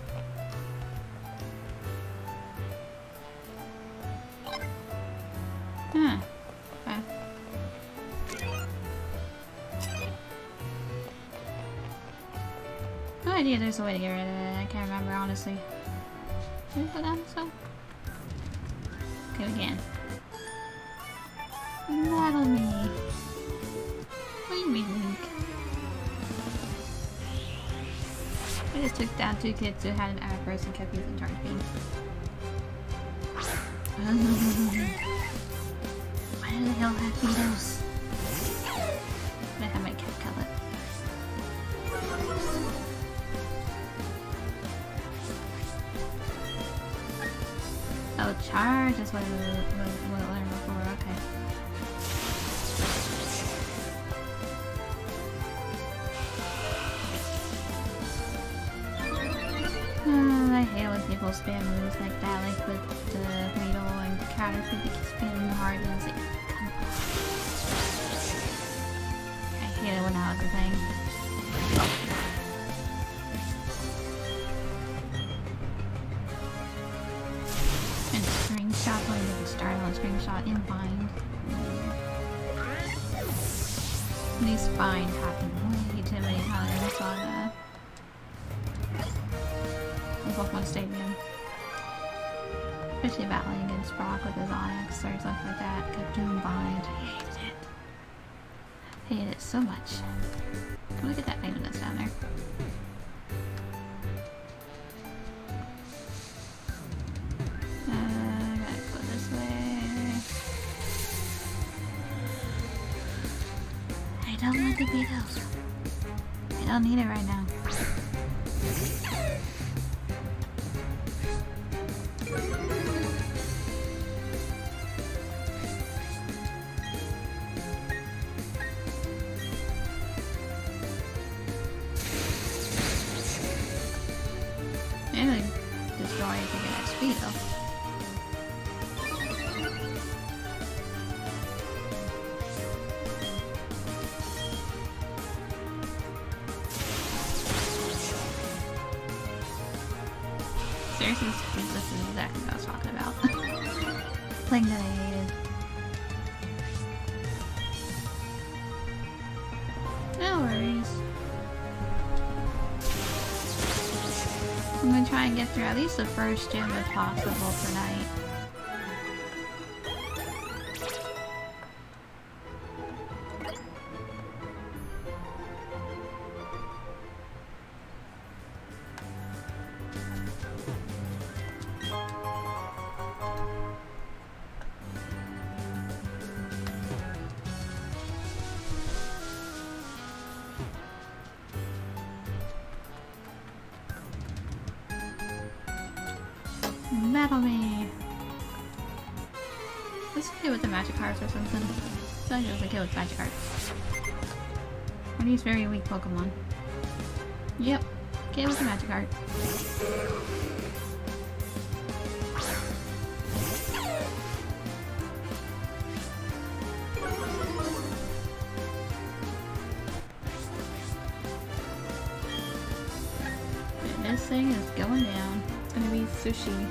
Huh. Hmm. Okay. No idea there's a way to get rid of it. I can't remember, honestly. Can we down this way? Okay, we can. Battle took down two kids who had an avarice and kept using charge beam. Why do they all have Beatles? I have my cat cutlet. Oh, charge is what we what, spam moves like that, like with the Weedle and Caterpie that keeps spamming hard and it's like, come on. I hate it when that was a thing. And screenshot when you start on screenshot in bind. These bind happen way too many times on uh, on Pokemon Stadium. Especially battling against Brock with his Onix or stuff like that. Kept doing bind. I hated it. Hated it so much. First gym if possible Very weak Pokemon? Yep. Okay, with the magic card. This thing is going down. It's gonna be sushi.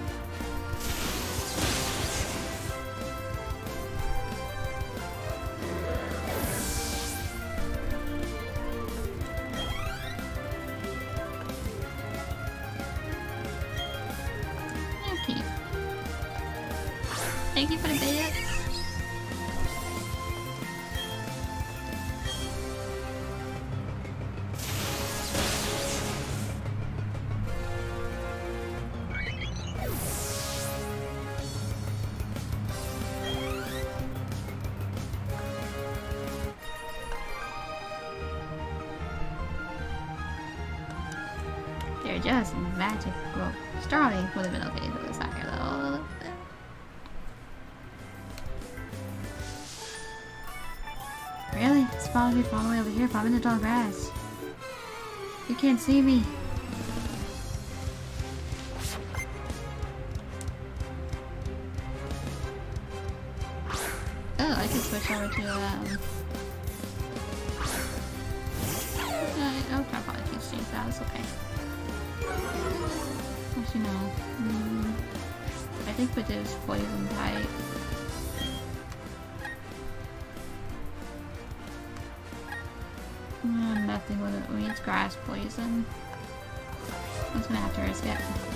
Starling would have been okay for the soccer though. Really? It's probably from all the way over here, probably in the tall grass. You can't see me. Oh, I can switch over to, um... Uh, I'll probably keep change that, it's okay. Actually, no. Mm, I think with this poison type... Mm, nothing with it. Mean, it's grass poison. I'm just gonna have to risk it.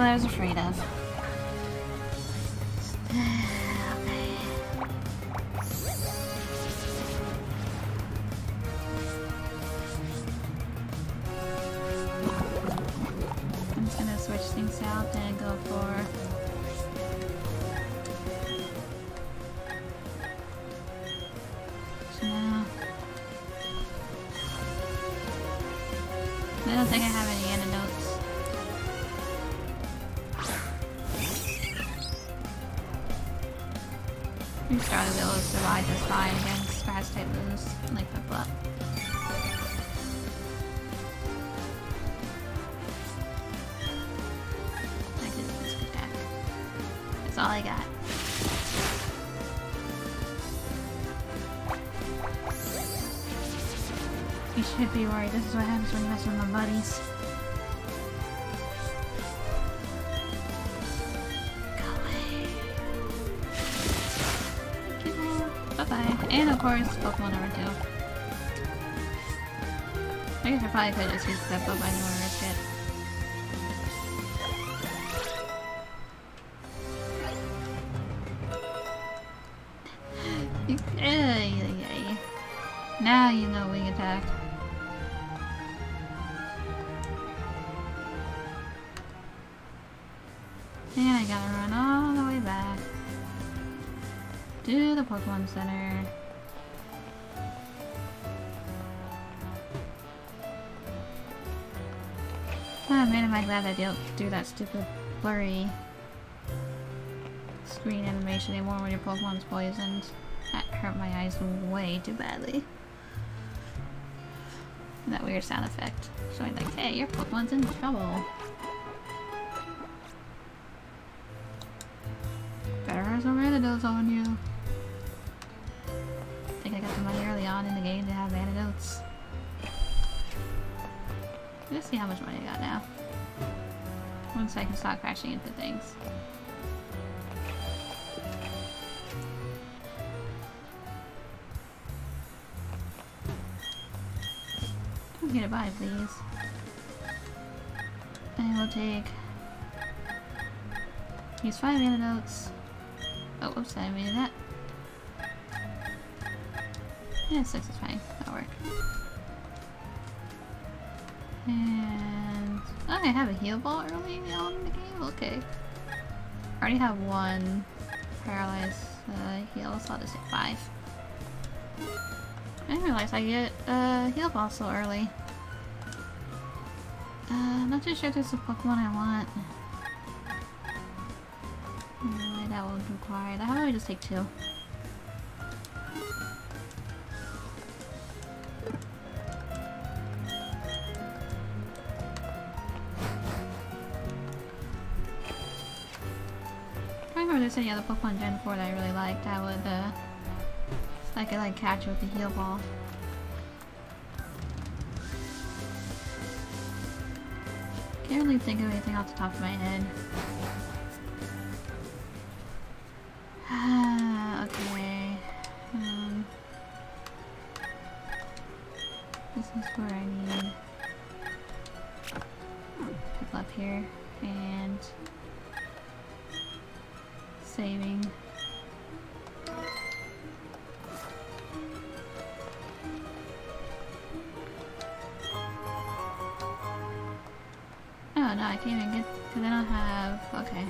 What I was afraid of. Should be worried. This is what happens when you mess with my buddies. Bye bye. And of course, Pokemon number two. I guess I probably could just use that, but I Pokemon Center. Ah man, am I glad I don't do that stupid blurry screen animation anymore when your Pokemon's poisoned. That hurt my eyes way too badly. That weird sound effect. Showing like, hey, your Pokemon's in trouble. Once I can stop crashing into things. Don't get it by, please. And we'll take... Use five antidotes. Oh, whoops, I mean that. Yeah, six is fine. That'll work. And... I have a heal ball early on in the game? Okay. I already have one paralyzed uh, heal, so I'll just take five. I didn't realize I get uh, heal ball so early. Uh, I'm not too sure if there's a Pokemon I want. No, that would require that. How about just take two? There's any other Pokemon Gen 4 that I really liked. I would, uh, I could like catch with the heal ball. Can't really think of anything off the top of my head. Ah, okay. Um, this is where I need people up here and saving. Oh no, I can't even get because I don't have. Okay.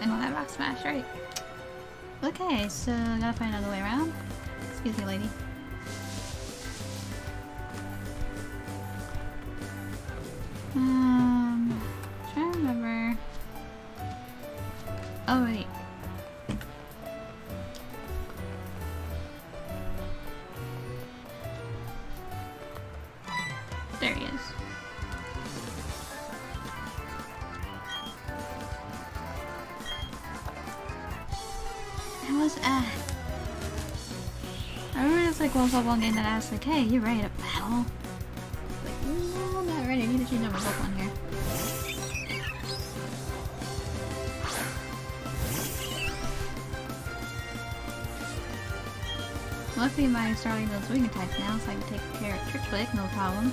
I don't have rock smash, right? Okay, so I gotta find another way around. Excuse me, lady. Um, Wait. There he is. That was uh I remember it's like one Pokemon game that asked like, hey, you ready to battle? Like, no, I'm not ready. I need to change up my Pokemon Luckily my Starling knows wing attacks now, so I can take care of Tricklick, no problem.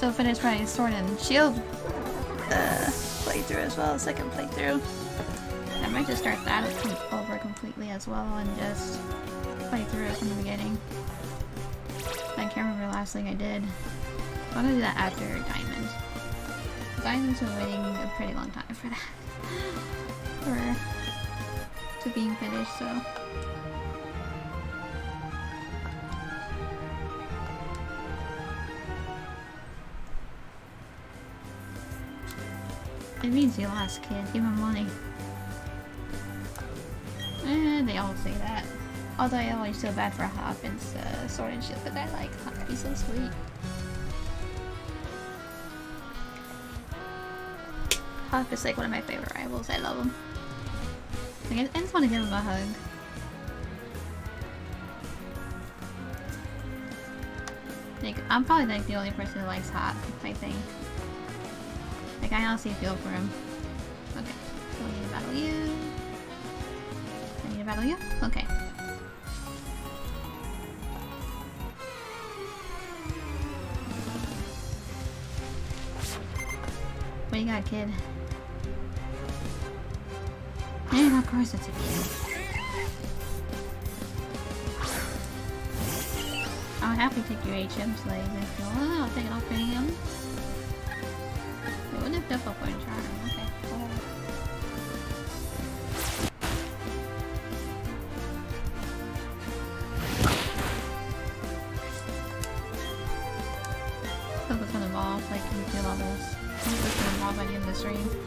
Still finish my Sword and Shield uh, playthrough as well, second playthrough. I might just start that over completely as well and just play through it from the beginning. I can't remember the last thing I did. I'm gonna do that after Diamond. Diamond's been waiting a pretty long time for that. for to being finished, so. You lost, kid. Give him money. Eh, they all say that. Although I always feel bad for Hop and uh, Sword and Shield, but I like Hop. He's so sweet. Hop is like one of my favorite rivals. I love him. I I just want to give him a hug. Like, I'm probably like the only person who likes Hop, I think. Like, I honestly feel for him. Okay, so we need to battle you. I need to battle you? Okay. What you got, kid? And of course it's a kid. I'll happily take your HM slaves if you want. I'll take it off for him. Difficult charm. Okay, whatever. Gonna evolve, like you feel all this. I think it's gonna evolve by the of the stream.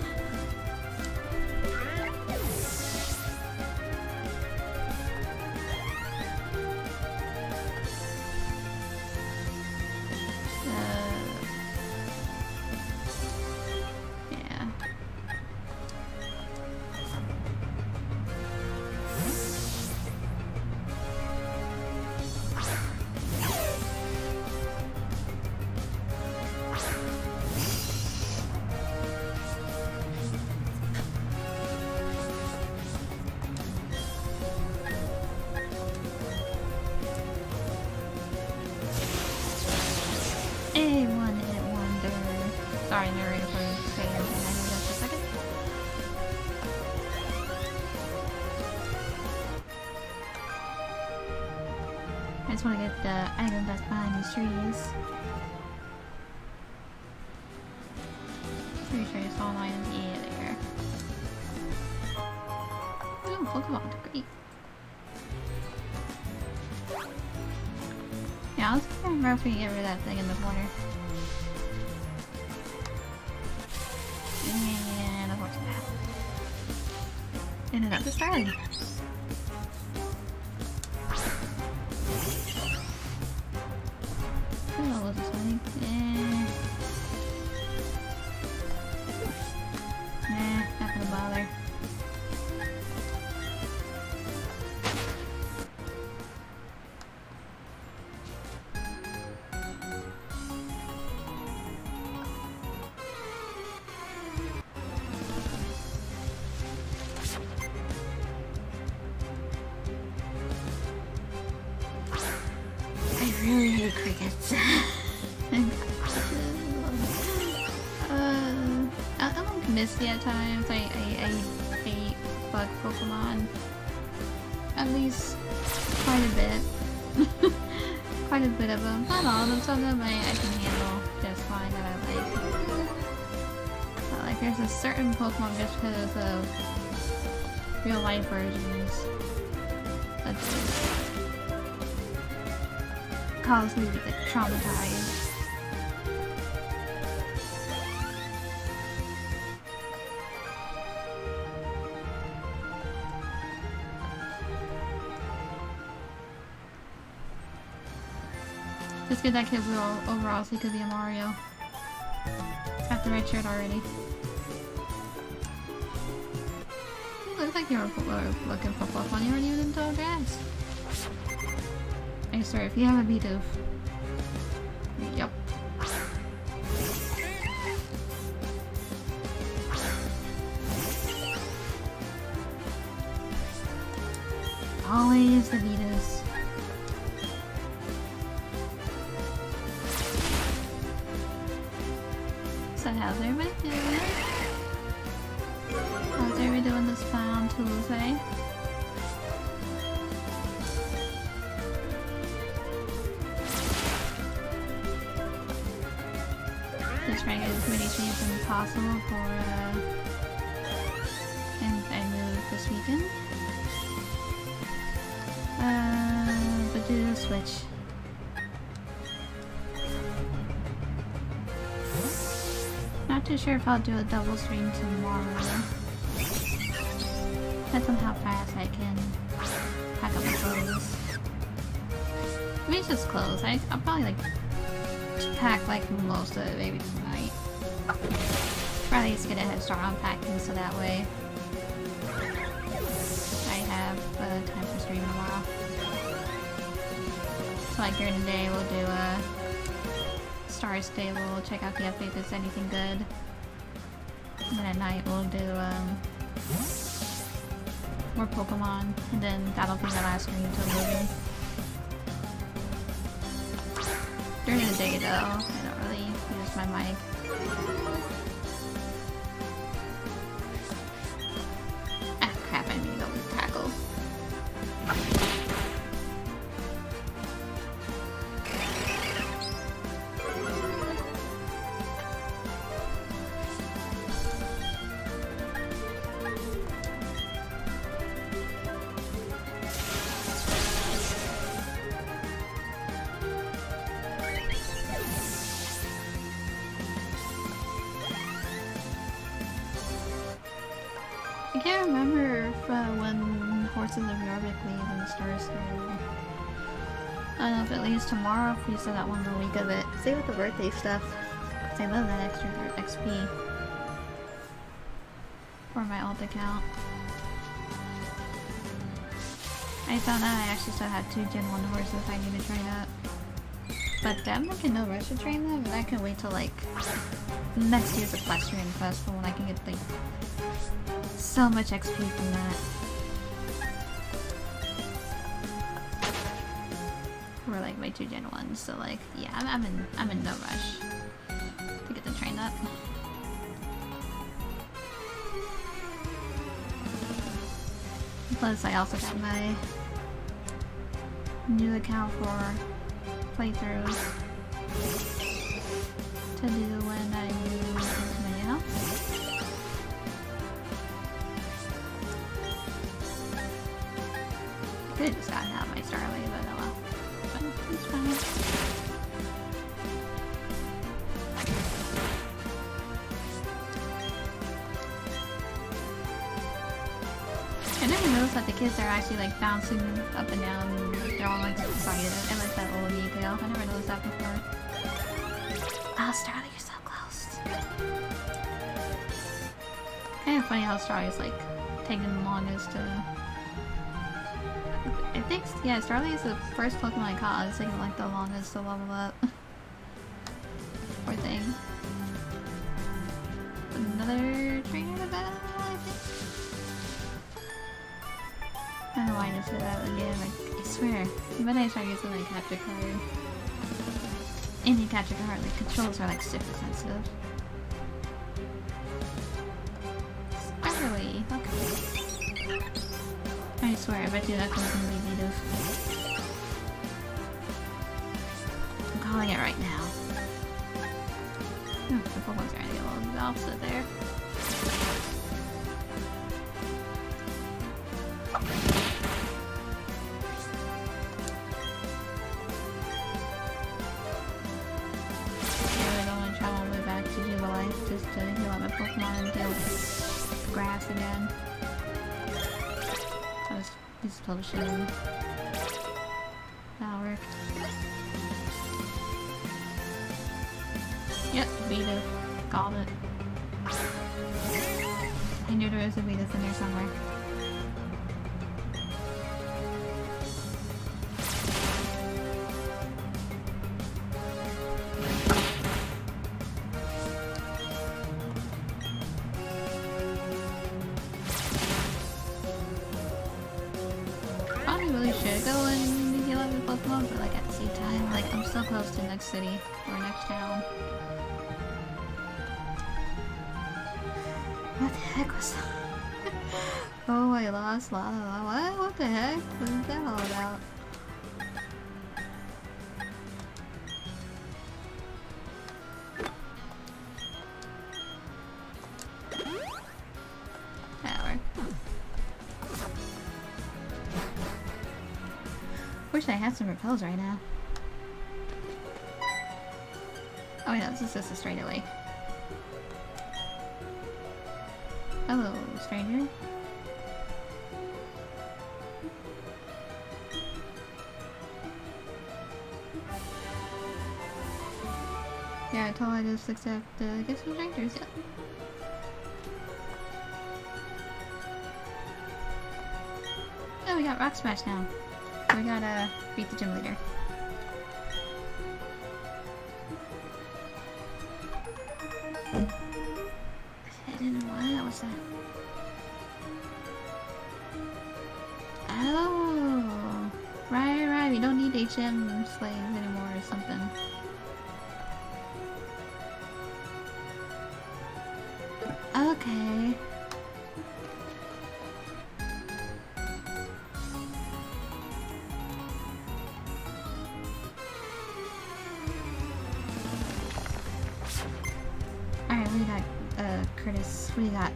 Trees. Pretty sure I saw an item. Yeah, there. Ooh, Pokemon. Great. Yeah, let's remember if we get rid of that thing in the corner. And of course that. And another star. Of them. Not all of them. Some of them I, I can handle just fine that I like. But like there's a certain Pokemon just because of real life versions. That's just cause me to get traumatized. Get that kid overall, overall so he could be a Mario. Got the red shirt already. Like you were were looking for Pokemon. You weren't even in tall grass. I swear, if you have a Bidoof. Yep. Sure if I'll do a double stream tomorrow. Depends on how fast I can pack up my clothes. Maybe it's just clothes. I, I'll probably like pack like most of it maybe tonight. Probably just get a head start on packing so that way I have uh, time for stream tomorrow. So like during the day we'll do a Star Stable, check out the update if there's anything good. And then at night we'll do um, more Pokemon, and then that'll be the last stream until moving. During the day though, I don't really use my mic. Tomorrow if we still got one more week of it. Same with the birthday stuff. Cause I love that extra XP. For my alt account. I found out I actually still had two Gen 1 horses I need to train up. But I'm like no rush to train them, and I can wait till like next year's Equestrian Festival when I can get like so much XP from that. Two Gen 1s, so like yeah, I'm, I'm in I'm in no rush to get them trained up. Plus I also got my new account for playthroughs kids are actually like bouncing up and down. and They're all like excited. I like that little detail. I never noticed that before. Oh, Starlight, you're so close. Kind of funny how Starlight's like taking the longest to. I think, yeah, Starlight is the first Pokemon I caught. It's taking like the longest to level up. But I try using like capture card. Any capture card, like controls are like super sensitive. This potion. That'll city or next town. What the heck was that? oh, I lost La La. What? What the heck? What is that all about? Worked. Wish I had some repels right now. This is just a straight away. Hello, stranger. Yeah, I I just accept uh, gifts from strangers, yeah. Oh, we got Rock Smash now. We gotta beat the gym leader. HM slaves anymore or something. Okay. Alright, what do you got, uh, Curtis? What do you got?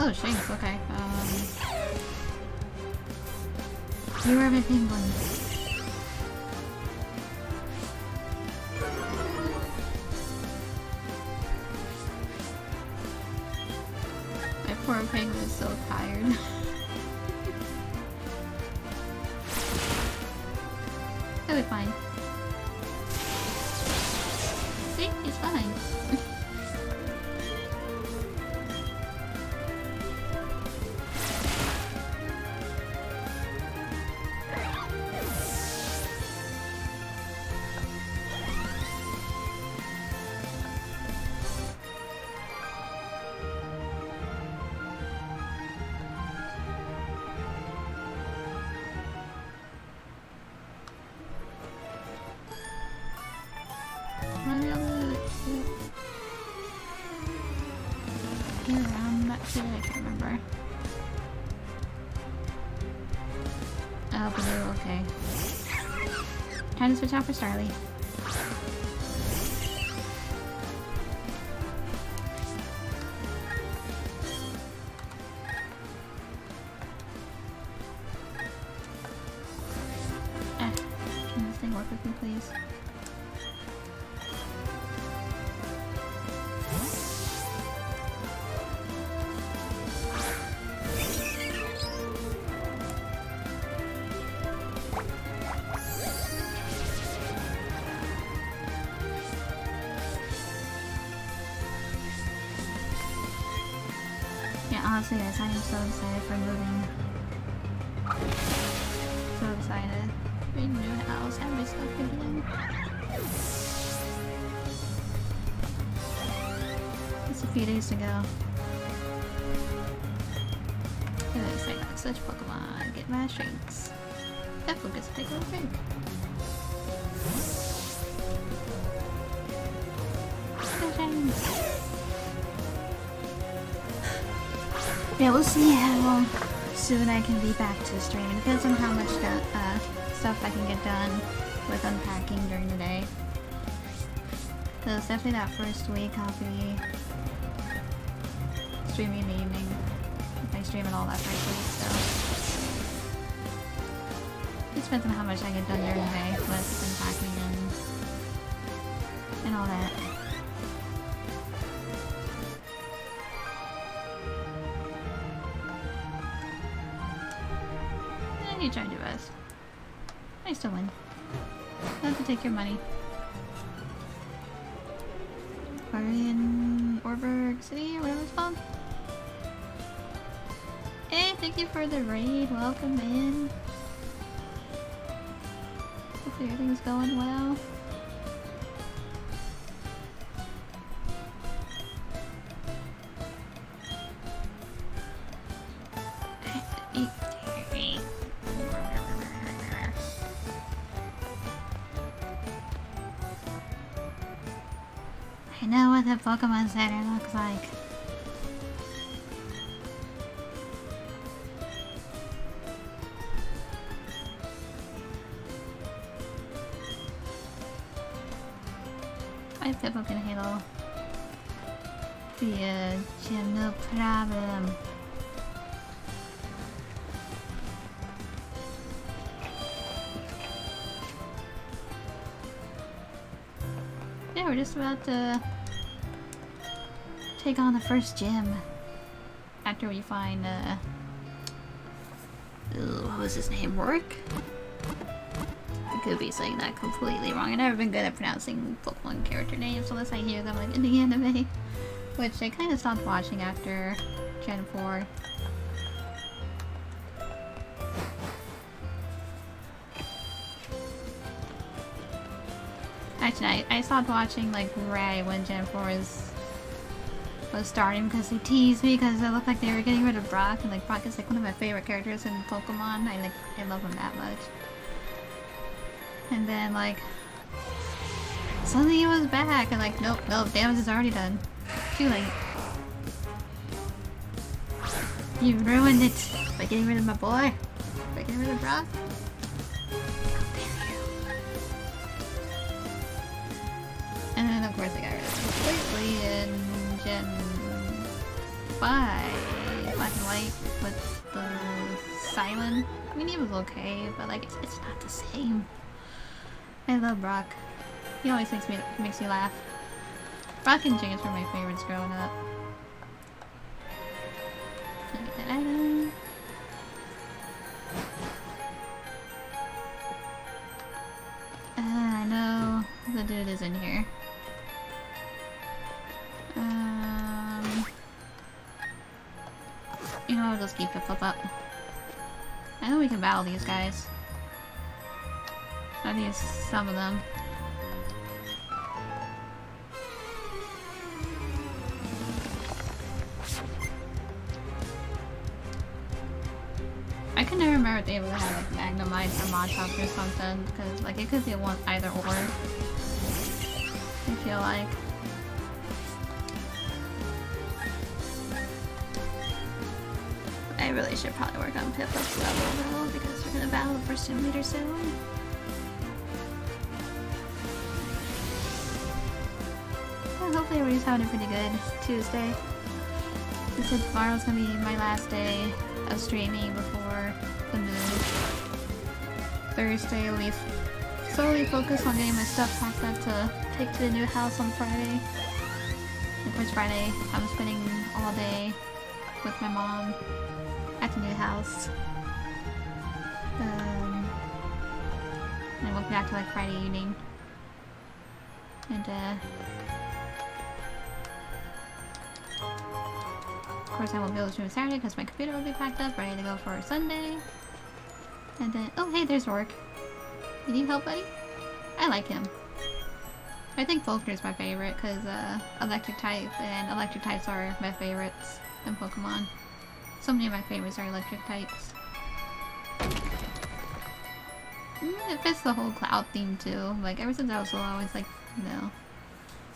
Oh, Shanks, okay. Um... You are my penguin. Starly. Ah, can this thing work with me, please? Guys, I am so excited for moving. So excited. We new house, have my stuff again. It's a few days to go. Yes, I got such Pokemon. Get my shrinks. Gets to take a little drink. Yeah, we'll see how soon I can be back to streaming. Depends on how much uh, stuff I can get done with unpacking during the day. So it's definitely that first week I'll be streaming in the evening. I stream it all that first week, so. It depends on how much I get done during the day with unpacking and, and your money. Are we in Oreburgh City or whatever it's called? Hey, thank you for the raid. Welcome in. Hopefully everything's going well. Pokemon Center looks like. My Piplup can handle the uh, gym, no problem. Yeah, we're just about to take on the first gym after we find uh ooh, what was his name? Roark? I could be saying that completely wrong. I've never been good at pronouncing Pokemon character names unless I hear them like in the anime. Which I kinda stopped watching after Gen 4. Actually, I, I stopped watching like right when Gen 4 was was starting because they teased me because it looked like they were getting rid of Brock and like Brock is like one of my favorite characters in Pokemon. I like I love him that much. And then like suddenly he was back and like nope nope damage is already done. Too late. You ruined it by getting rid of my boy. By getting rid of Brock. I mean he was okay, but like it's, it's not the same. I love Brock. He always makes me makes me laugh. Brock and Jinx were my favorites growing up. Can battle these guys. At least some of them. I can never remember if they ever have like Magnemite or Machop or something, because like it could be one either or. I feel like. Really should probably work on Piplups level though, because for the battle for Sim Leader soon. Well, hopefully everybody's having a pretty good Tuesday. They said tomorrow's gonna be my last day of streaming before the move. Thursday will be solely focused on getting my stuff packed up to take to the new house on Friday. Of course, Friday I'm spending all day with my mom at new house. Um, and won't back to like Friday evening. And uh, of course I won't be able to stream Saturday because my computer will be packed up, ready to go for Sunday. And then, oh hey, there's Roark. You need help, buddy? I like him. I think Volkner's my favorite because uh, electric type and electric types are my favorites in Pokemon. So many of my favorites are electric types. Mm, It fits the whole cloud theme too. Like ever since I was little, I always like, you know,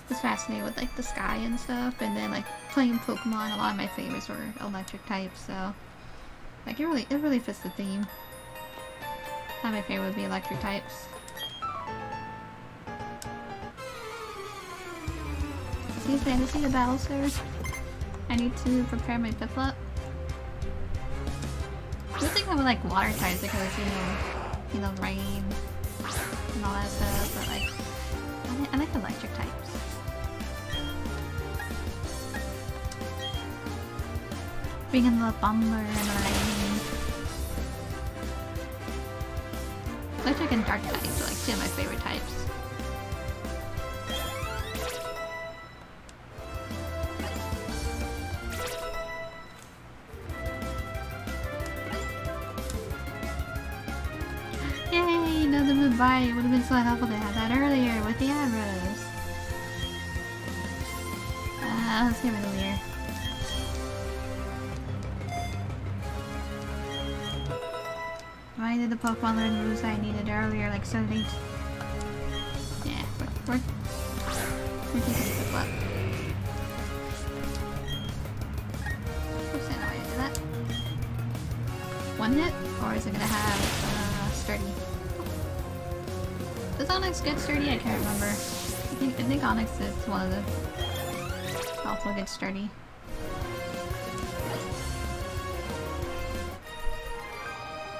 was fascinated with like the sky and stuff. And then like playing Pokemon, a lot of my favorites were electric types. So like it really, it really fits the theme. Not my favorite would be electric types. See fantasy the battle, sir. I need to prepare my Piplup. I would think I would like water types because you know, you know, rain and all that stuff. But like, I like, I like electric types. Bring in the thunder and the rain. Electric and dark types are like two of my favorite types. The by. It would have been so helpful to have that earlier with the arrows. Uh, let's get rid of Leer. Why did the Pokemon learn moves I needed earlier, like so late? Yeah, we're, we're, we're taking a step up. I know I did that. One hit? Or is it gonna have, uh, sturdy? Onix get sturdy? I can't remember. I think, I think Onix is one of the... Also gets sturdy.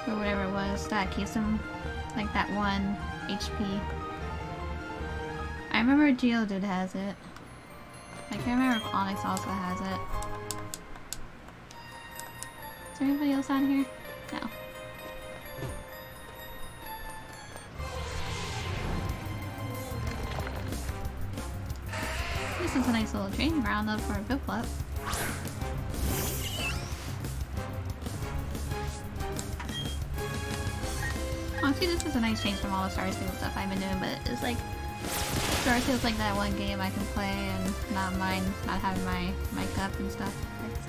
or whatever it was that keeps him like that one HP. I remember Geodude has it. I can't remember if Onix also has it. Is there anybody else on here? No. Is a nice little training ground though for a Piplup. Honestly, this is a nice change from all the Star Steel stuff I've been doing, but it's like Star Steel's like that one game I can play and not mind not having my mic up and stuff.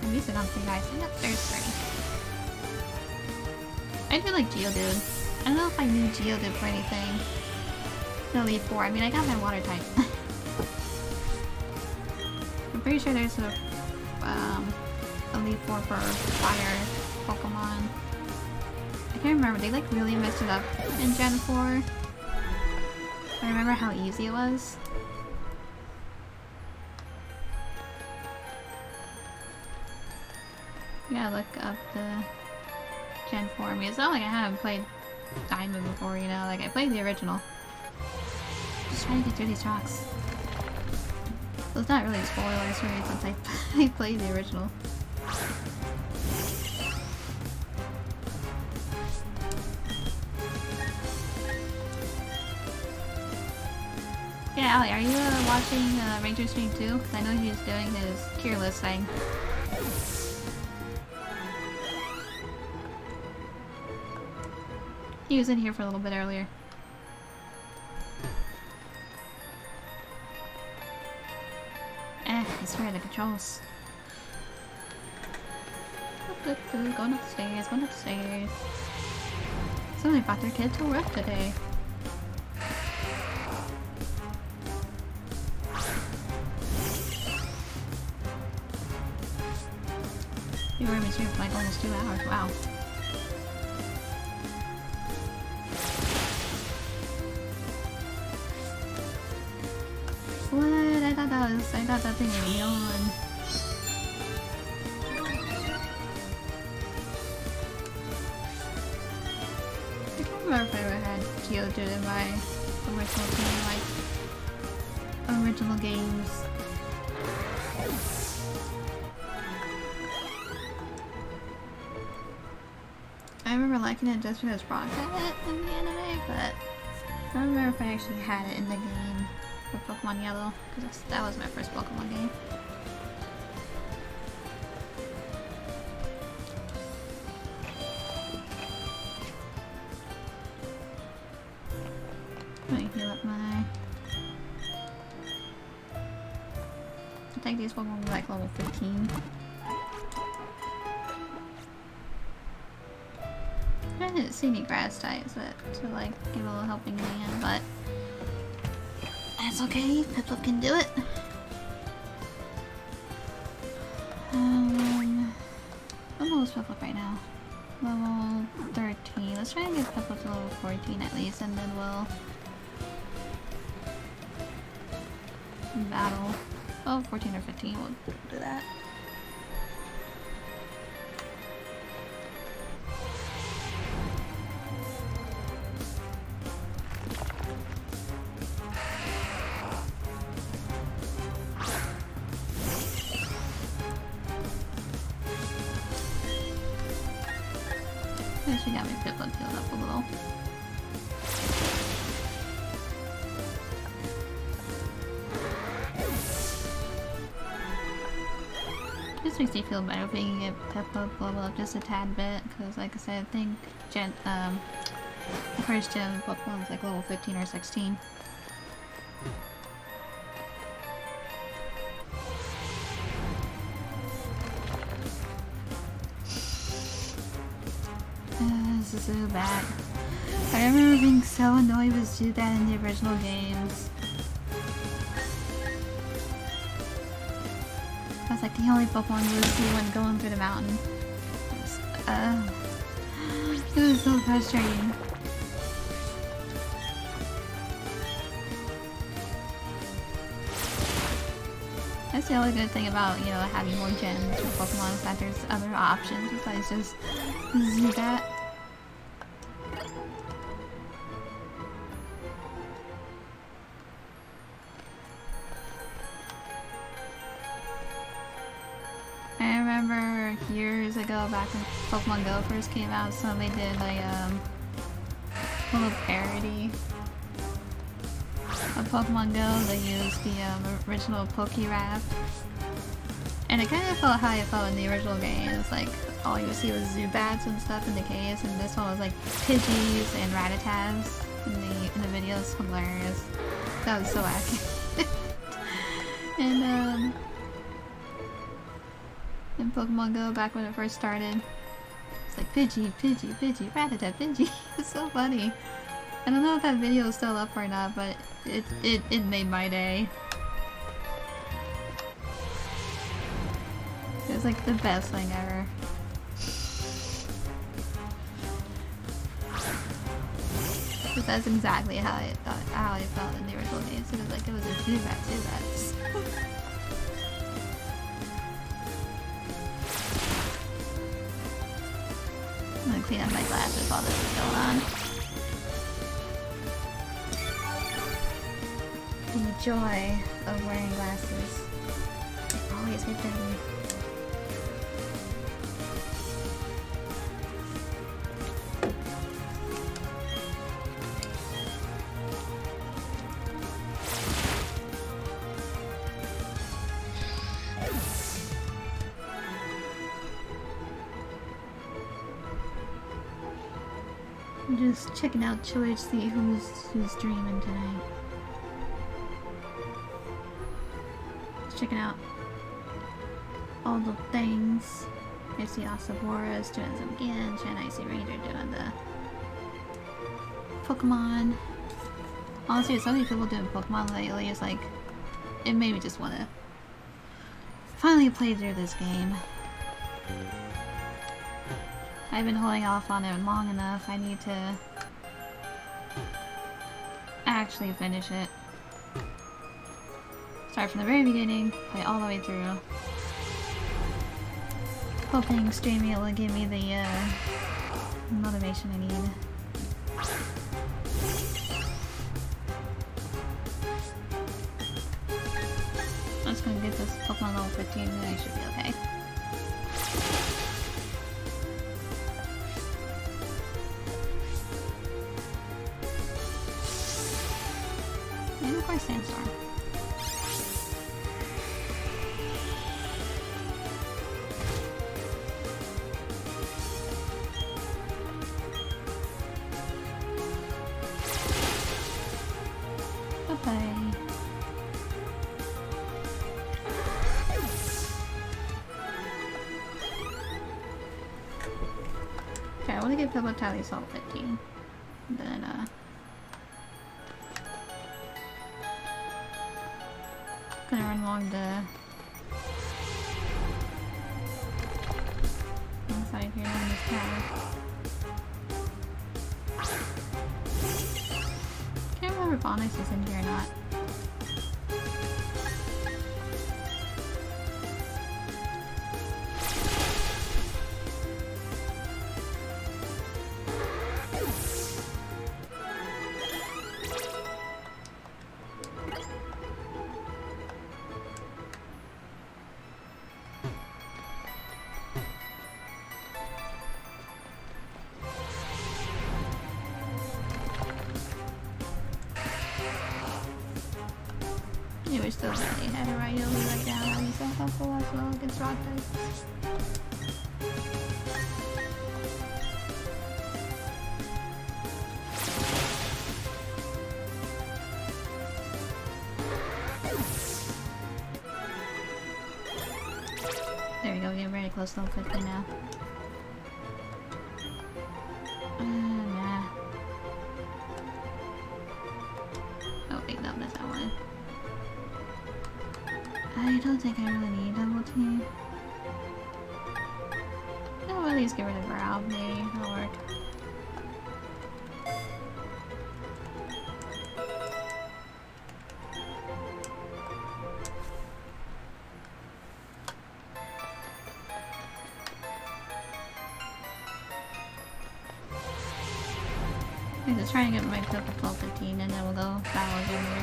Some music on for you guys. Yep, there's three. I do like Geodude. I don't know if I need Geodude for anything. No Elite Four. I mean, I got my water type. I'm pretty sure there's a um, Elite Four for fire Pokemon. I can't remember, they like really messed it up in Gen 4. I remember how easy it was. Yeah, look up the Gen 4. I mean, it's not like I haven't played Diamond before, you know? Like, I played the original. Just trying to get through these rocks. So it's not really spoilers for me since I, I played the original. Yeah, Ali, are you uh, watching uh, Ranger stream too? Because I know he's doing his tier list thing. He was in here for a little bit earlier. Eh, I swear the controls. Going upstairs, going upstairs. Somebody brought their kid to work today. You were in like almost two hours. Wow. Was, I thought that thing would yawn. I can't remember if I ever had Geodude in my original game, like original games. I remember liking it just because Brock had it in the anime, but I don't remember if I actually had it in the game for Pokemon Yellow, because that was my first Pokemon game. Me heal up my... I think these Pokemon are like level 15. I didn't see any grass types but to like give a little helping hand, but okay. Piplup can do it. Um, level is Piplup right now? Level 13. Let's try and get Piplup to level 14 at least, and then we'll battle. Oh, 14 or 15. We'll do that. Feel better being a Piplup level up just a tad bit, because like I said, I think gen, um, first gen Pokemon is like level 15 or 16. Uh, this is so bad. I remember being so annoyed with do that in the original games. The only Pokemon would see when going through the mountain. Was, uh, it was so frustrating. That's the only good thing about, you know, having more gens for Pokemon is that there's other options besides just Zubat. Pokemon Go first came out, somebody did like um, a little parody of Pokemon Go. They used the um, original Pokérap. And it kind of felt how it felt in the original game. It's like all you see was Zubats and stuff in the caves, and this one was like Pidgeys and Rattatas in the in the video. It's hilarious. That was so accurate. and um, in Pokemon Go back when it first started, it's like Pidgey, Pidgey, Pidgey, Rattata, Pidgey. it's so funny. I don't know if that video is still up or not, but it it it made my day. It was like the best thing ever. Because that's exactly how I thought, how I felt in the original games. It was like it was a Zubat, Zubats. I'm gonna clean up my glasses while this is going on. The joy of wearing glasses. They always get dirty. Checking out Twitch, see who's who's streaming tonight. Checking out all the things. I see Asabora's doing some Genshin, and I see Ranger doing the Pokemon. Honestly, so many people doing Pokemon lately. It's like it made me just want to finally play through this game. I've been holding off on it long enough. I need to actually finish it. Start from the very beginning, play all the way through. Hoping streaming will give me the uh, motivation I need. I'm just gonna get this Pokemon level 15 and I should be okay. Alice on 50. Very close to level 50 now. Trying to get my Piplup 12 15 and then we'll go. Battle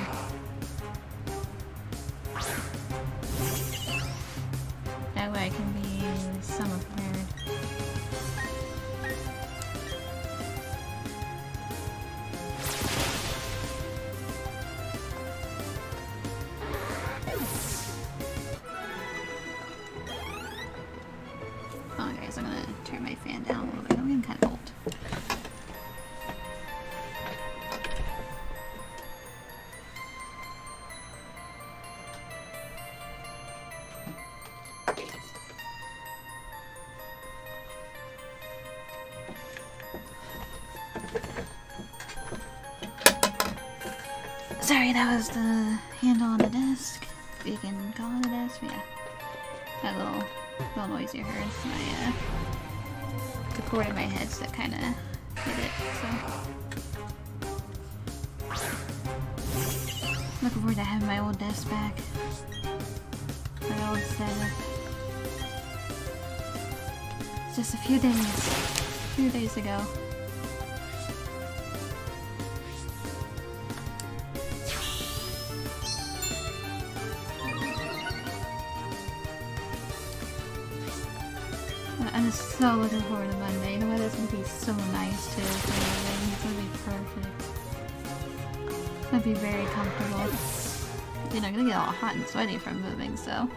that was the handle on the desk. You can call it a desk, yeah. That little, little noise you heard. My, uh, the cord in my headset kind of hit it, so. Looking forward to having my old desk back. My old setup. It's just a few days, a few days ago. Be very comfortable. You know, I'm gonna get all hot and sweaty from moving, so. Um,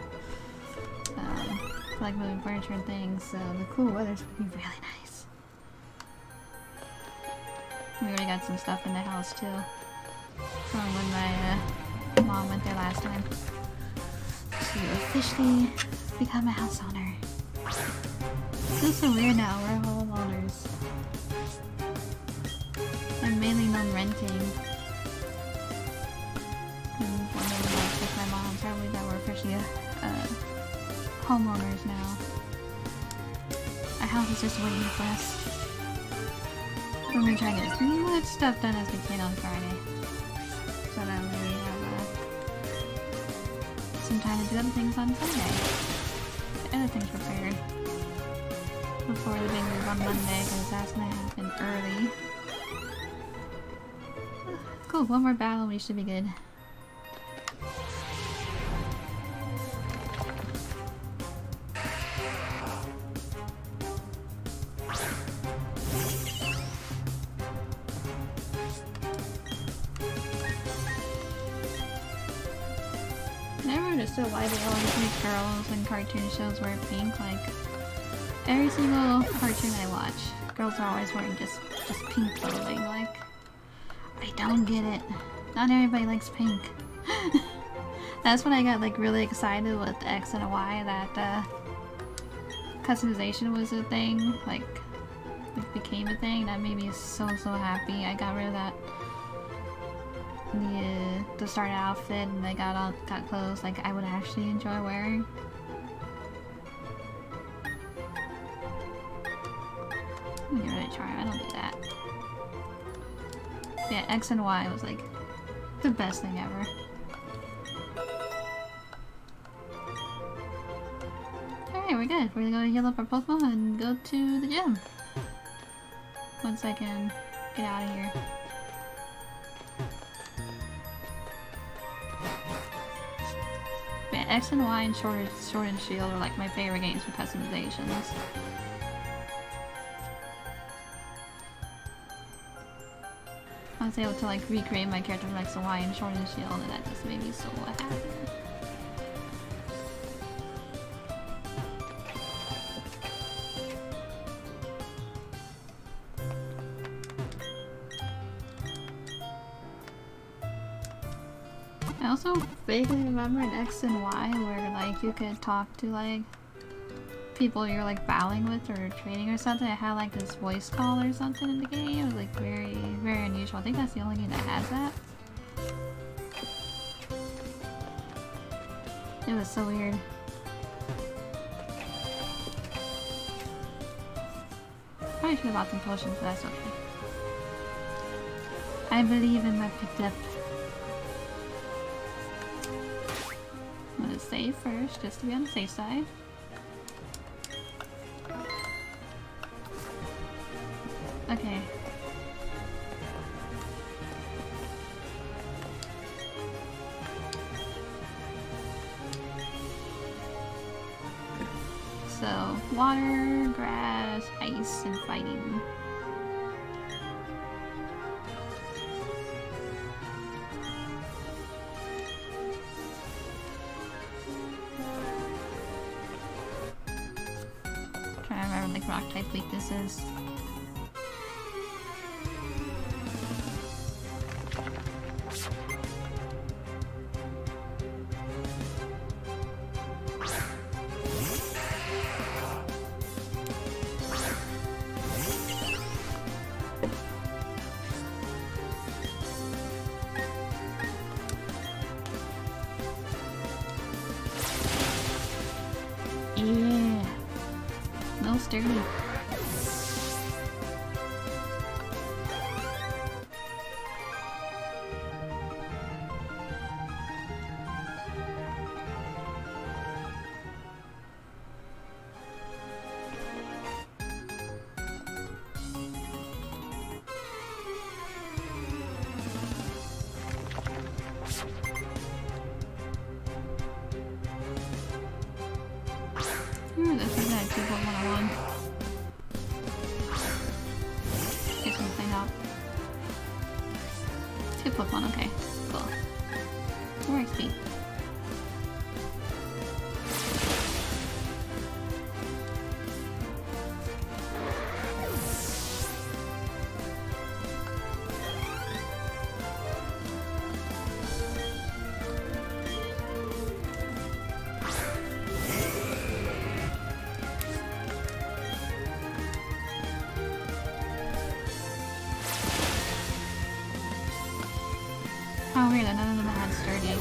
I like moving furniture and things, so the cool weather's gonna be really nice. We already got some stuff in the house too. From when my uh, mom went there last time. To officially become a house owner. Feels so weird now, we're homeowners now. Our house is just waiting for us. We're gonna try and get as much stuff done as we can on Friday. So that we have uh, some time to do other things on Sunday. Other things prepared. Before the big move on Monday, because that's gonna happen early. Cool, one more battle, we should be good. Shows wear pink. Like every single cartoon I watch, girls are always wearing just just pink clothing. Like I don't get it. Not everybody likes pink. That's when I got like really excited with X and Y that uh, customization was a thing. Like it became a thing. That made me so so happy. I got rid of that the uh, to start outfit and I got all got clothes like I would actually enjoy wearing. I'm gonna charm. I don't do that. Yeah, X and Y was like the best thing ever. Alright, we're good. We're gonna go heal up our Pokemon and go to the gym. Once I can get out of here. Yeah, X and Y and Sword and Shield are like my favorite games for customizations. I was able to like recreate my character from X and Sword and Shield and that just made me so happy. I also vaguely remember in X and Y where like you could talk to like people you're like battling with or training or something. I had like this voice call or something in the game. It was like very, very unusual. I think that's the only game that has that. It was so weird. Probably should have bought some potions, but that's okay. I believe in my picked up. I'm gonna save first, just to be on the safe side. Okay. So, water, grass, ice, and fighting. Trying to remember like rock type weaknesses. Oh weird, none of them had sturdy.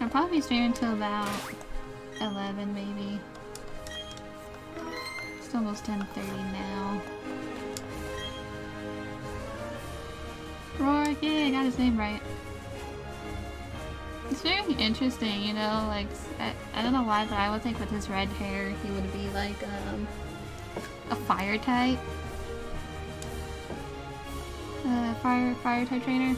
I'll probably stay until about 11 maybe. It's almost 10.30 now. Roark, yeah, I got his name right. It's very interesting, you know, like, I, I don't know why, but I would think with his red hair, he would be like, um, a fire type. Uh, fire, fire type trainer.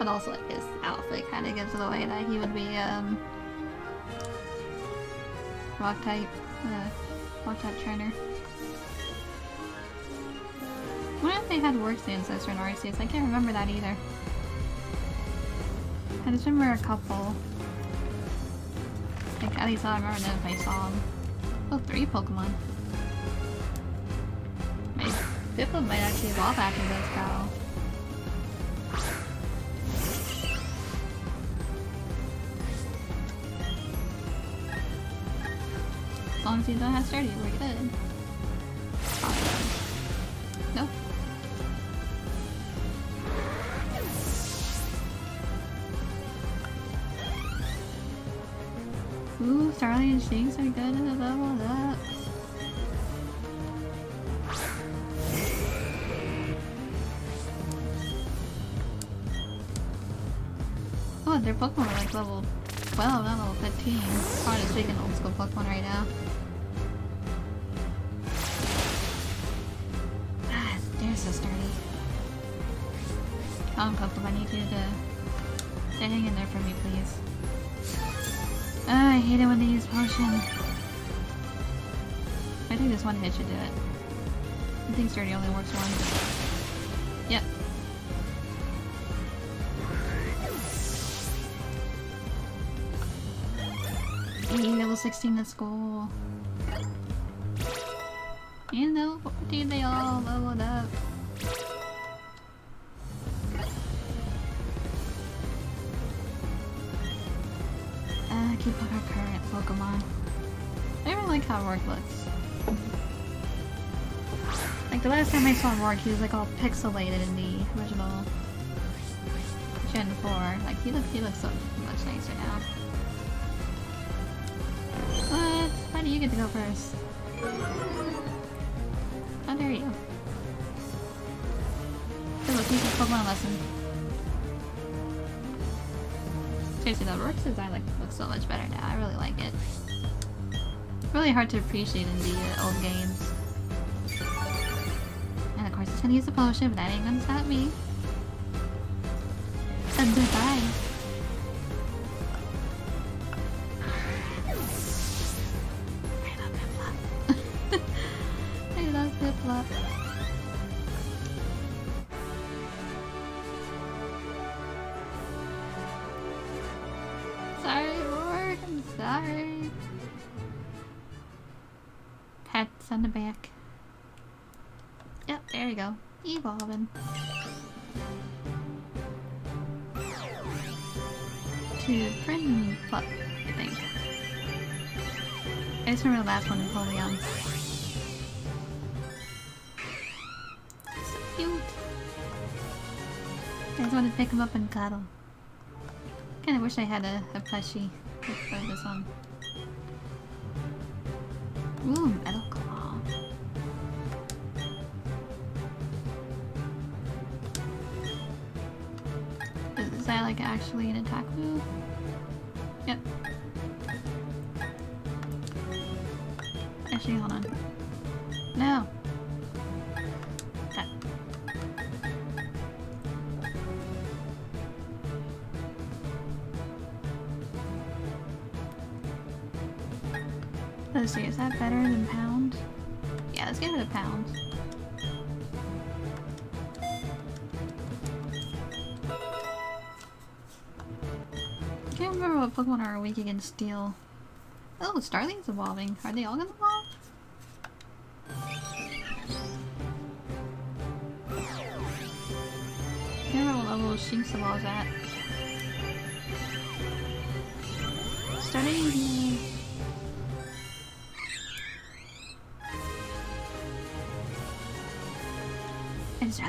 But also, like, his outfit kind of gives it away that he would be, um, rock type, uh, rock type trainer. I wonder if they had Roark's ancestor in Arceus. I can't remember that either. I just remember a couple. Like, at least I remember them if I saw them. Oh, three Pokemon. My fifth might actually evolve after this battle. As long as you don't have sturdy, we're good. And are the level up. Oh, their Pokemon are like level 12, not level 15. Probably just taking old school Pokemon right now. Ah, they're so sturdy. On, Pokemon, I need you to stay hang in there for me, please. I hate it when they use potion. I think this one hit should do it. I think sturdy only works once. Yep. Level 16, let's go. And level 14, they all leveled up. How Roark looks. Like the last time I saw Roark, he was like all pixelated in the original Gen 4. Like he looks, he looks so much nicer now. What? Why do you get to go first? How dare you? Hey, look, he's a Pokemon lesson. Seriously though, Roark's design like looks so much better now. It's really hard to appreciate in the uh, old games. And of course, it's gonna use a potion, but that ain't gonna stop me. Pick him up and cuddle. Kinda wish I had a, a plushie for this one. Ooh, Metal Claw. Is, is that like actually an attack move? Yep. Actually, hold on. Better than pound? Yeah, let's give it a pound. I can't remember what Pokemon are weak against steel. Oh, Starly's evolving. Are they all gonna evolve? I can't remember what level Shinx evolves at. Starting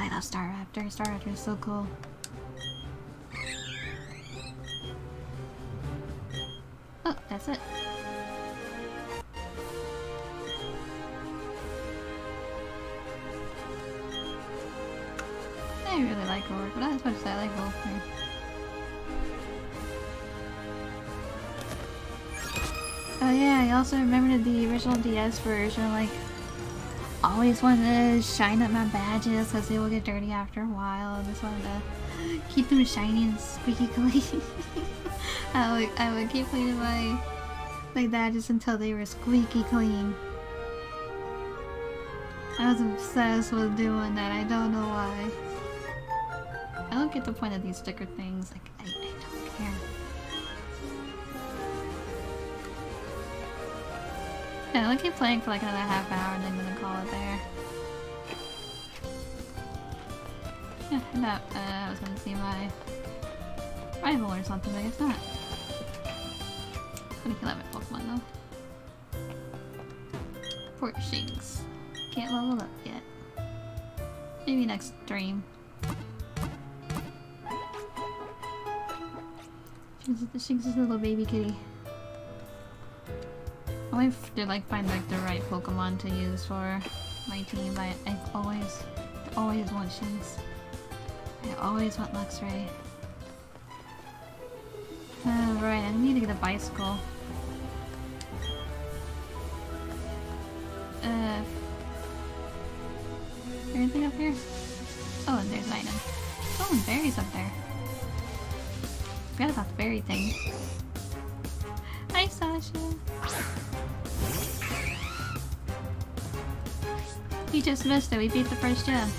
I love Staraptor. Star Raptor is so cool. Oh, that's it. I really like Roark, but not as much as I like both. Oh yeah, I also remembered the original DS version, like, always wanted to shine up my badges because they will get dirty after a while. I just wanted to keep them shiny and squeaky clean. I would, I would keep cleaning my, my badges until they were squeaky clean. I was obsessed with doing that, I don't know why. I don't get the point of these sticker things, like, Yeah, I'll keep playing for like another half hour and then I'm gonna call it there. Yeah, uh, I was gonna see my rival or something, but I guess not. I'm Gonna kill that Pokemon though. Poor Shinx. Can't level up yet. Maybe next stream. Shinx is a little baby kitty. I have to like find like the right Pokemon to use for my team, but I always, always want Shinx. I always want Luxray. Uh, right, I need to get a bicycle. Uh, anything up here? Oh, and there's an item. Oh, and berries up there. Forgot about the berry thing. Hi, Sasha. You just missed it. We beat the first gym.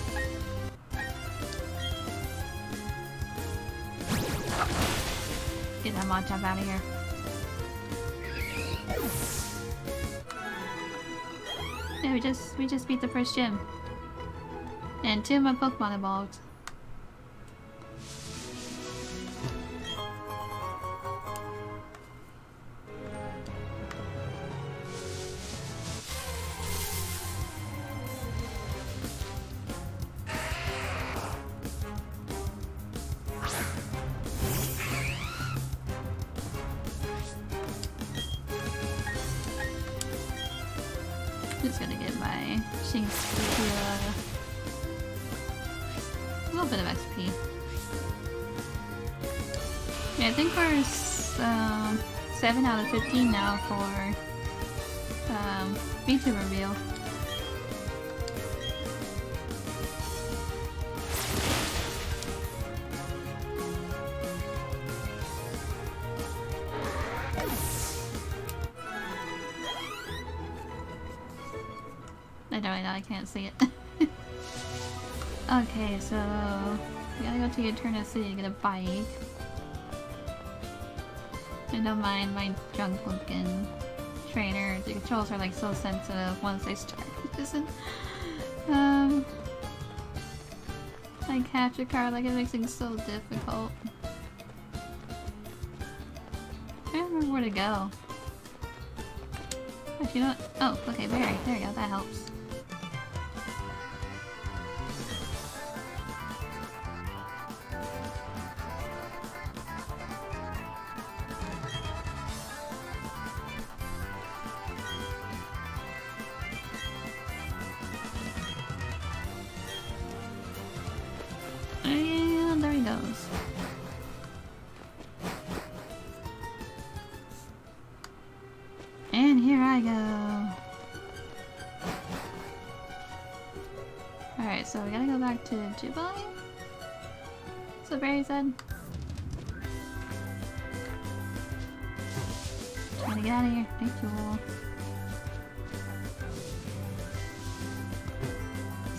Get that Machop out of here. Yeah, we just we just beat the first gym. And two of my Pokemon evolved. 15 now for um, VTuber reveal. I don't know, I can't see it. okay, so we gotta go to Eterna City to get a bike. I don't mind my junk looking trainer. The controls are like so sensitive once they start using um I capture card like it makes things so difficult. I don't remember where to go. Actually, you what? Oh, okay, Barry. There you go, that helps. Trying to get out of here. Thank you.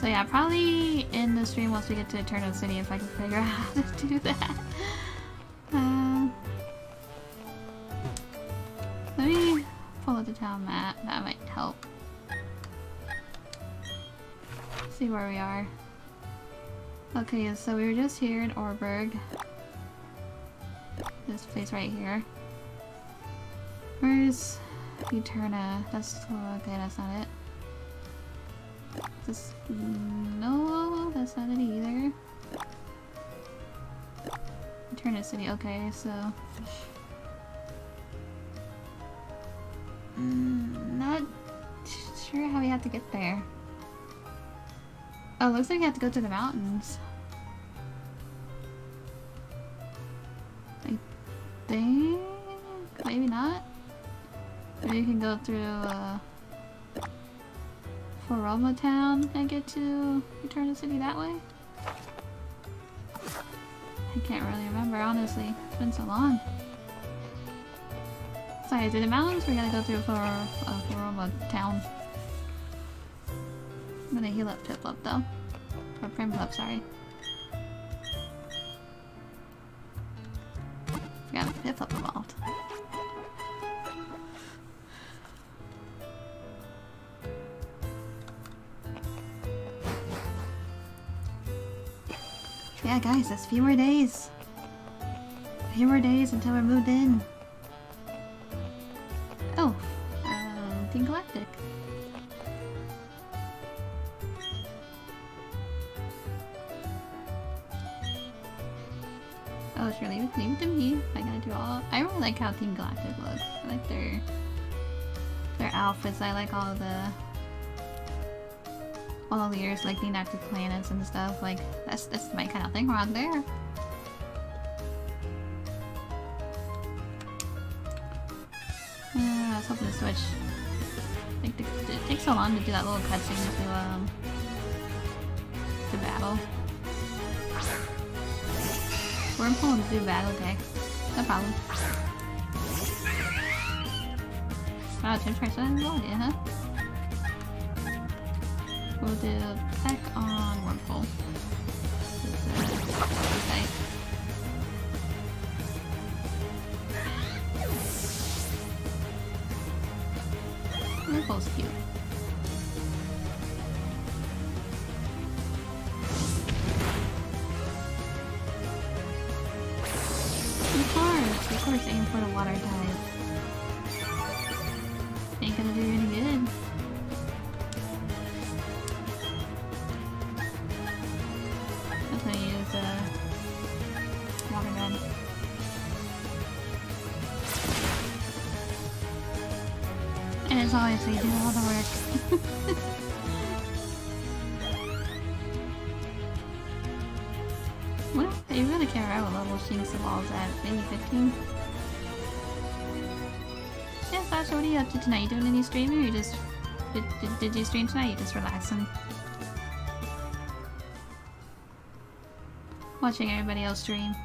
So yeah, probably in the stream once we get to Eterna City if I can figure out how to do that. Um, let me pull up the town map. That might help. See where we are. Okay, so we were just here in Oreburgh. This place right here. Where's Eterna? That's okay. That's not it. This no, that's not it either. Eterna City. Okay, so mm, not sure how we have to get there. Oh, looks like I have to go to the mountains. I think... Maybe not. Maybe you can go through, uh... Floaroma Town and get to Eterna City that way? I can't really remember, honestly. It's been so long. Sorry, through the mountains, we're gonna go through for, uh, Floaroma Town. I'm gonna heal up Piplup though. Or Prinplup, sorry. Got a Piplup evolved. Yeah, guys, that's a few more days. A few more days until we're moved in. Outfits. I like all the all the leaders like the inactive planets and stuff. Like that's that's my kind of thing around there. Uh, I was hoping to switch. Like the, it takes so long to do that little cutscene to um to battle. Wormhole to do battle, okay. No problem. No idea, huh? We'll do peck on up to tonight? You doing any streaming or you just... Did, did, did you stream tonight? You just relaxing? Watching everybody else stream.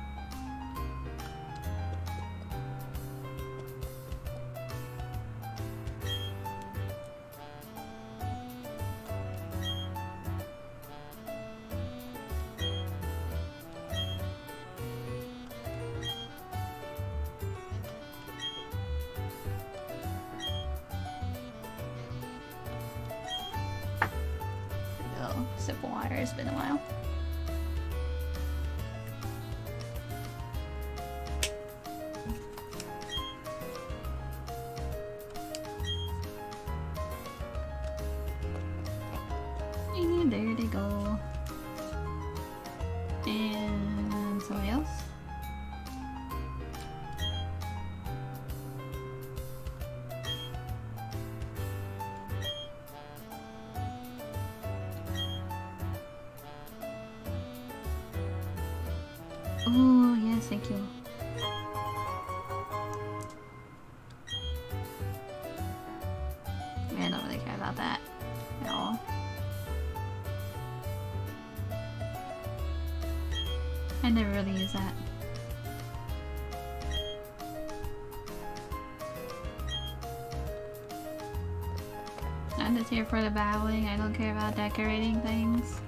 Decorating things.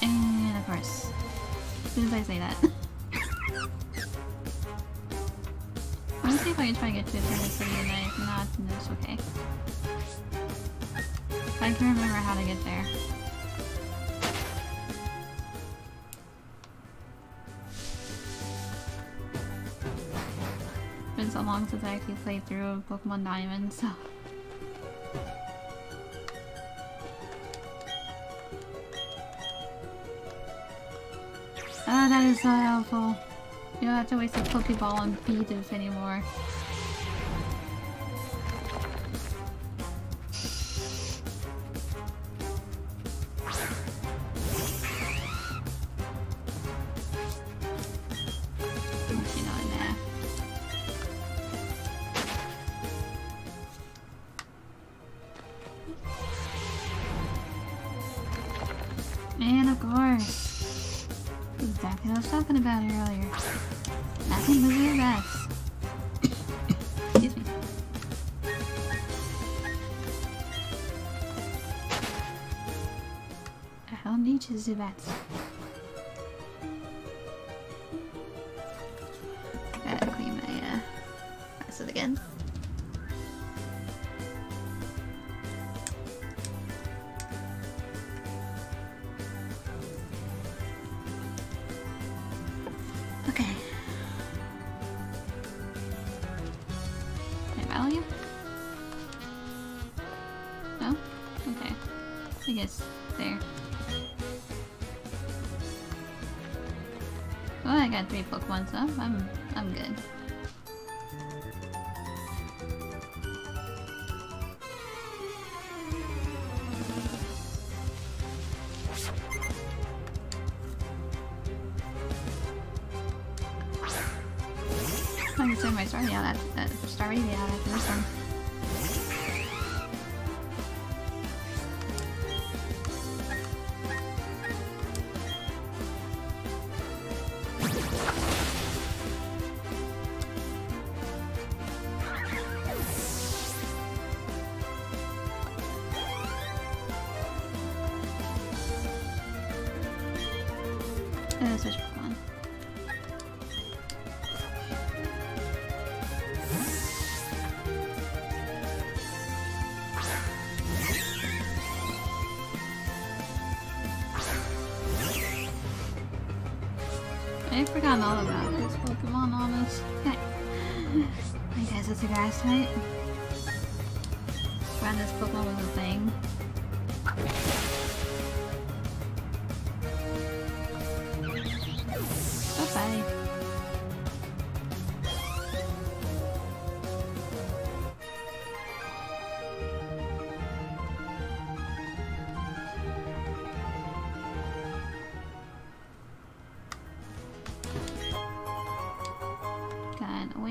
And of course, as soon as I say that. Let me see if I can try and get to Eterna City tonight. Not, then it's okay. I can remember how to get there. Long since I actually played through Pokemon Diamond, so. Ah, that is so helpful. You don't have to waste a Pokeball on Beedus anymore. I'm I'm good.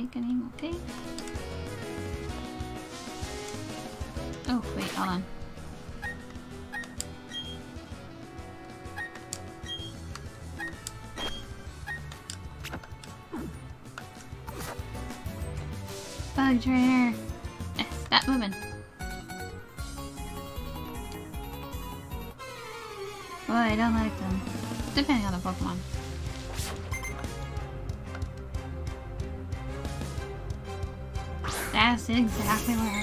Okay. Oh, wait, hold on. Bug trainer! Eh, stop moving. Exactly what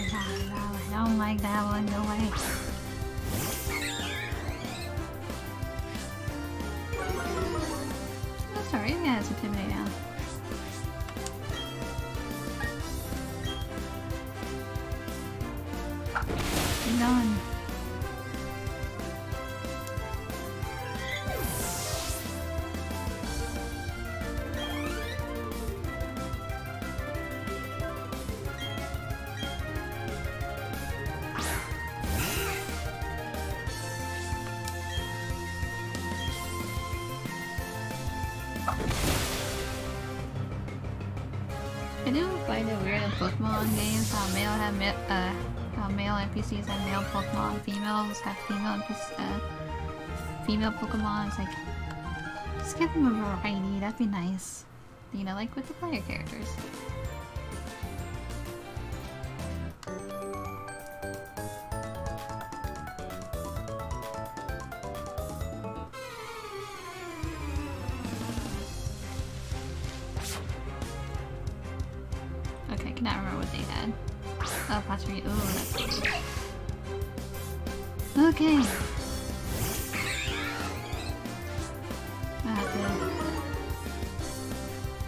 Pokemon games how male have ma uh how male NPCs have male Pokemon, females have female NPCs, uh, female Pokemon. It's like just give them a variety. That'd be nice. You know, like with the player characters. Cannot remember what they had. Oh, Patry. Ooh, that's good. Okay. I have to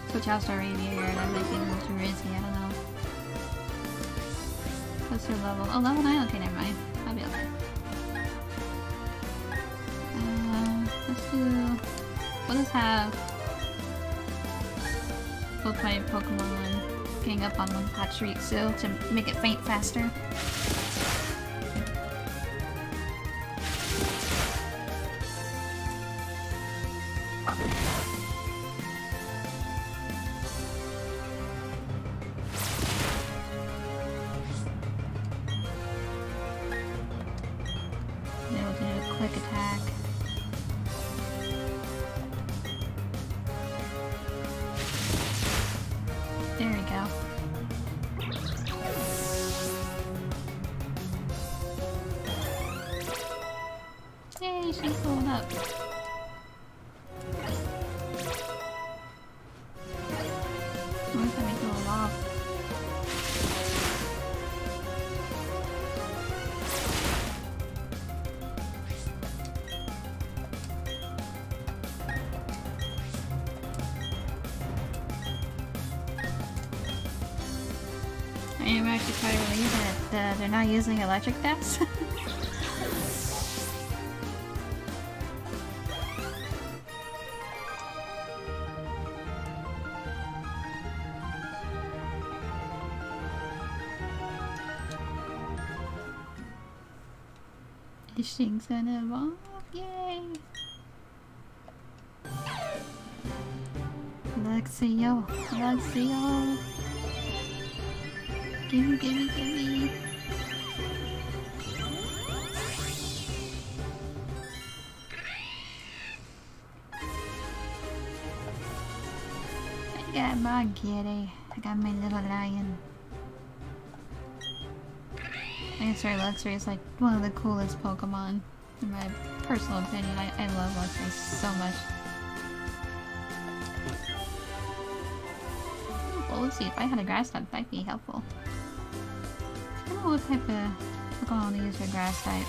switch out Star Radiator and I'm making it too risky, I don't know. What's her level? Oh, level 9? Okay, never mind. I'll be okay. Uh, let's do... We'll just have both my Pokemon up on one Patry so to make it faint faster. Uh, not using electric deaths. Ishing's gonna evolve, yay! Luxio, Luxio! Gimme, gimme, gimme! Got my kitty. I got my little lion. I swear Luxray is like one of the coolest Pokemon. In my personal opinion, I, I love Luxray so much. Hmm, well, let's see, if I had a grass type, that'd be helpful. I don't know what type of Pokemon to use for grass type.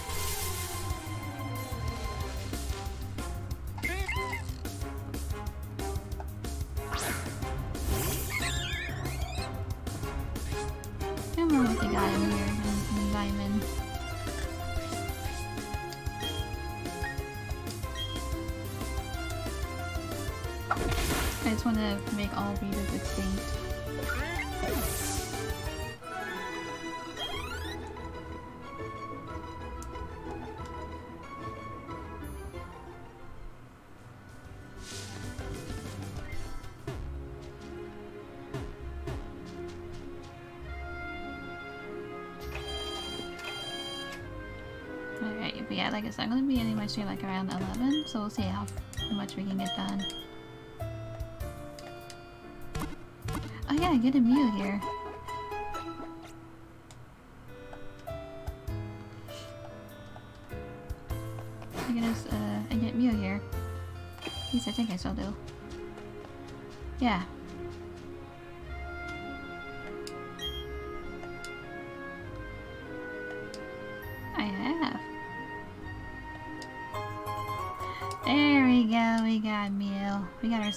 Stream like around 11, so we'll see how much we can get done. Oh yeah, I get a Mew here.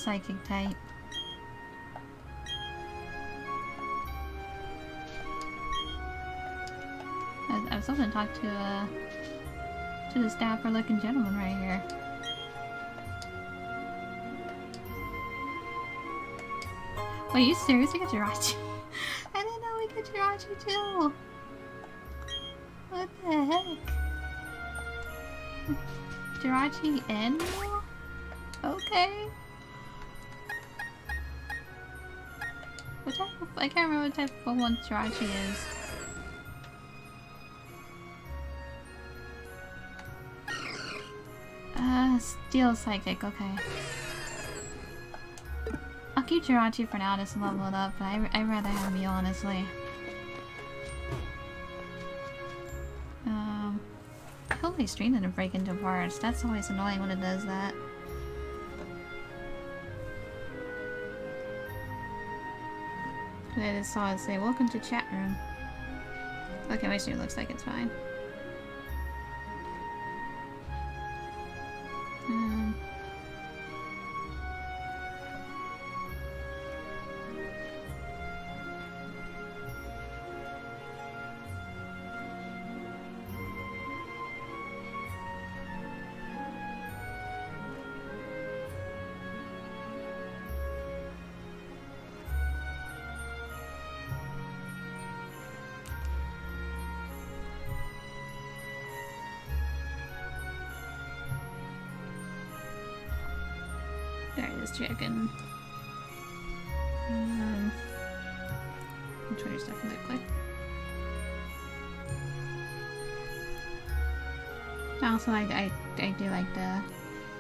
Psychic type. I was, I was hoping to talk to, uh, to the staffer looking gentleman right here. Wait, you seriously got Jirachi? I didn't know we got Jirachi too! What the heck? Jirachi and? Okay. I can't remember what type of one Jirachi is. Uh, Steel Psychic, okay. I'll keep Jirachi for now, just level it up, but I, I'd rather have Mew, honestly. Um, hopefully stream didn't break into parts. That's always annoying when it does that. I just saw it say, welcome to chat room. Okay, my stream looks like it's fine. Also, I, I, I do like the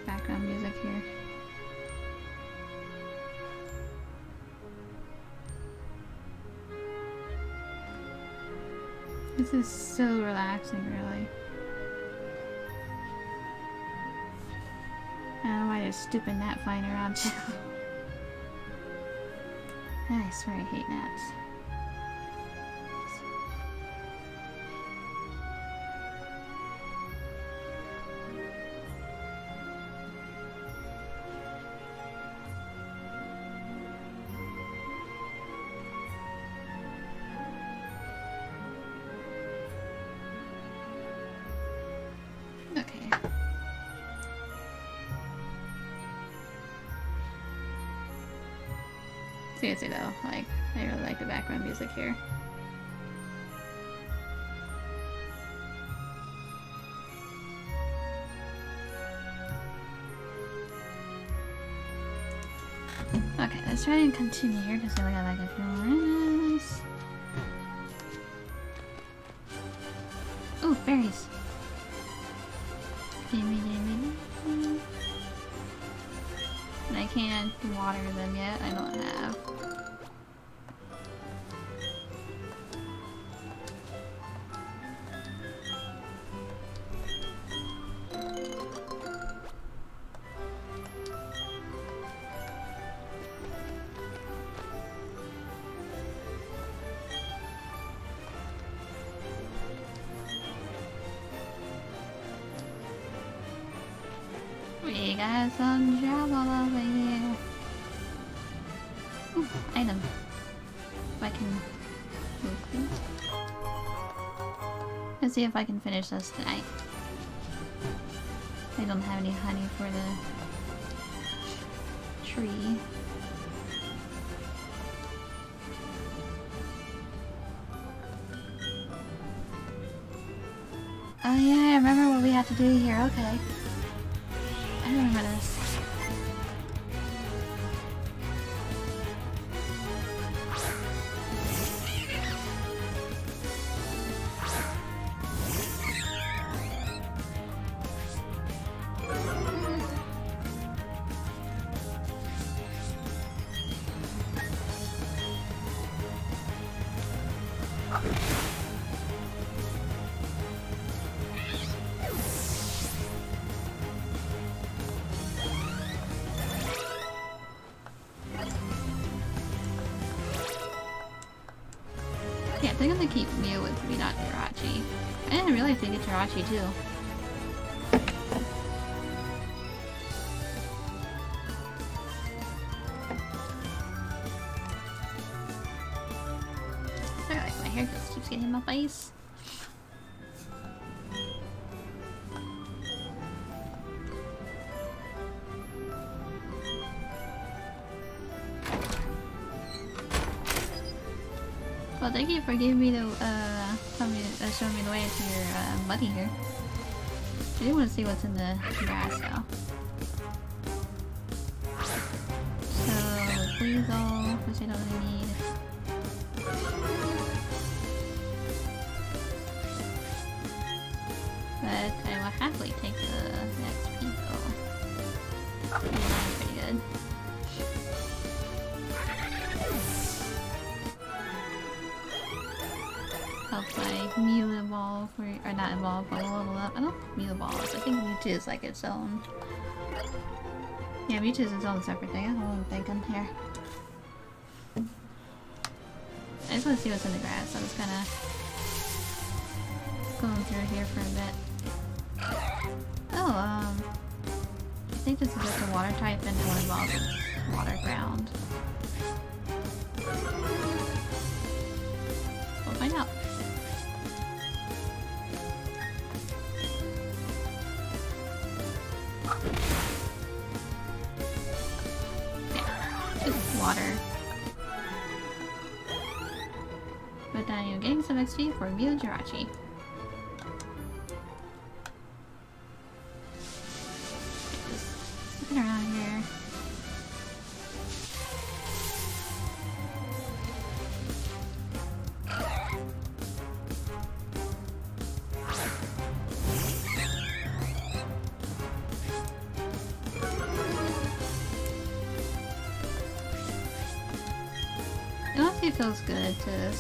background music here. This is so relaxing, really. I don't know why there's stupid gnat flying around too. I swear I hate gnats. Music here. Okay, let's try and continue here because we got like a few more see if I can finish this tonight. I don't have any honey for the tree. Oh yeah, I remember what we have to do here, okay. Too. Sorry, my hair just keeps getting in my face. Well, thank you for giving me the, uh, uh, showing me the way to your, uh, buddy here. I want to see what's in the grass, though. So, Weasel, which I don't really need. But I will happily take the next people. Yeah, pretty good. help my Mew evolve, or, or not evolve, Mew evolves. I think Mewtwo is like its own. Yeah, Mewtwo is its own separate thing. I don't know what I'm thinking here. I just want to see what's in the grass. I'm just of going through here for a bit. Oh, um, I think this is just a water type and evolve with water ground. We'll find out. Water. But then you're getting some XP for Mew Jirachi.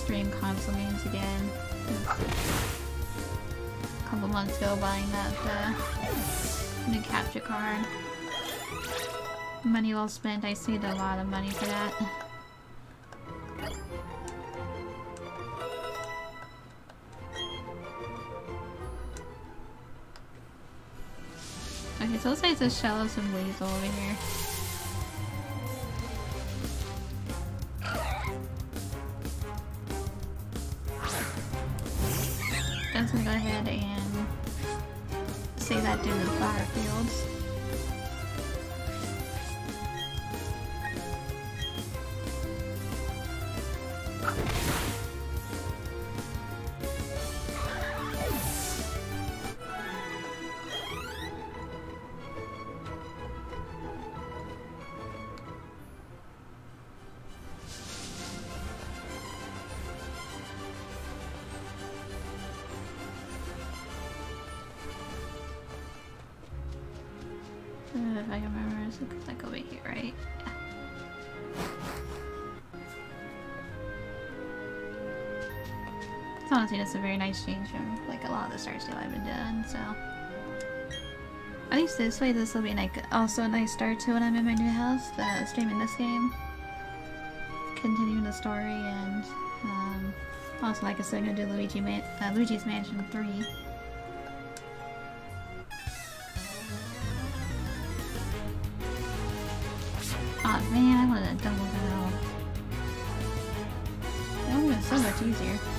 Stream console games again. A couple months ago buying that uh, new capture card. Money well spent. I saved a lot of money for that. Okay, so let's say it's a shell of some weasel over here. Just a very nice change from like a lot of the Star Stable I've been doing, so. At least this way, this will be like also a nice start to when I'm in my new house, the streaming this game. Continuing the story and um, also like I said, I'm gonna do Luigi Man uh, Luigi's Mansion 3. Oh man, I wanted a double barrel. That would have so much easier.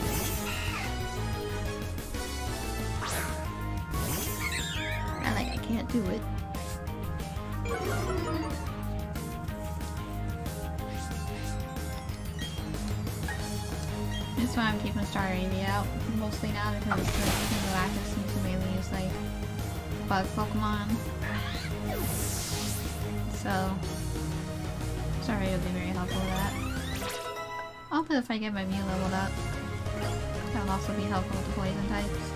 Bug Pokemon. So Sorry, it'll be very helpful with that. Also, if I get my Mew leveled up, that'll also be helpful with the poison types.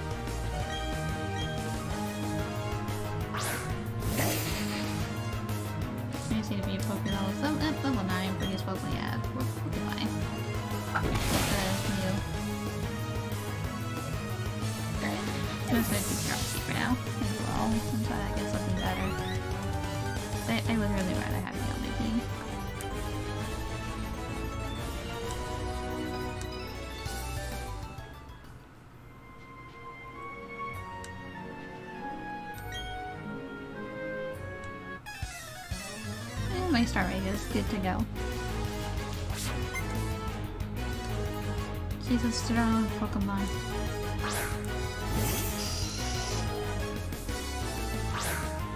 Good to go. She's a strong Pokemon.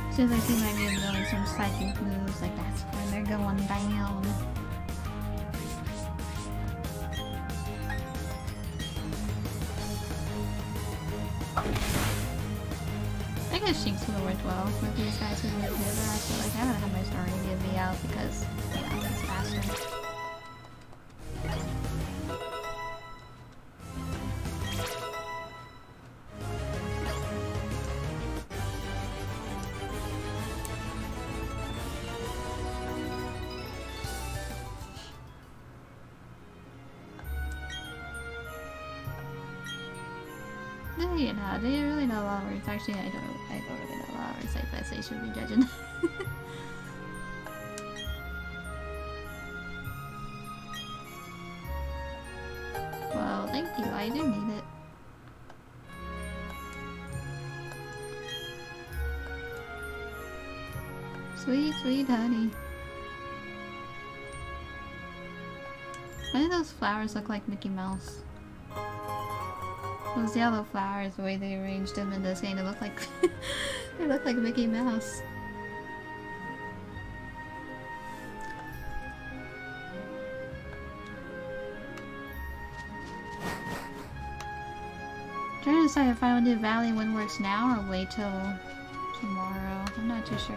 As soon as I see my doing some psychic moves, like that's when they're going down. No, you know, do you really know a lot of words? Actually, I don't. I don't really know a lot of words. I say, should be judging. well, thank you. I do need it. Sweet, sweet honey. Why do those flowers look like Mickey Mouse? Those yellow flowers, the way they arranged them in this game, they look like they look like Mickey Mouse. Trying to decide if I want to do Valley Windworks now or wait till tomorrow. I'm not too sure.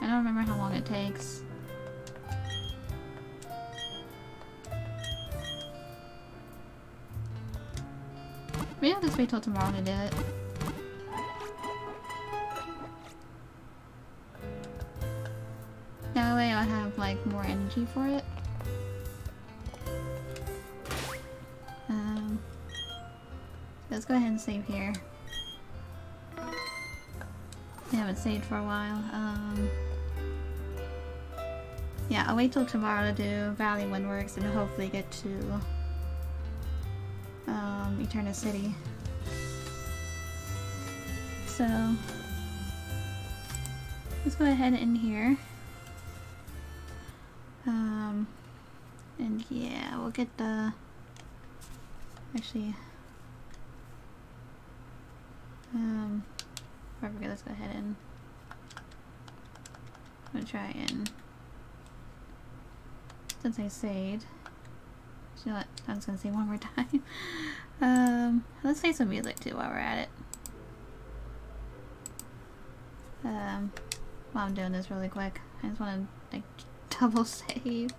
I don't remember how long it takes. Maybe I'll just wait till tomorrow to do it. That way I'll have like more energy for it. Um, let's go ahead and save here. We haven't saved for a while. Um, yeah, I'll wait till tomorrow to do Valley Windworks and hopefully get to um, Eterna City. So, let's go ahead in here. Um, and yeah, we'll get the. Actually, um, I forget, let's go ahead and. I'm gonna try and. Since I saved. You know what? I'm just gonna say one more time. um, let's play some music too while we're at it. Um, while I'm doing this really quick, I just want to like double save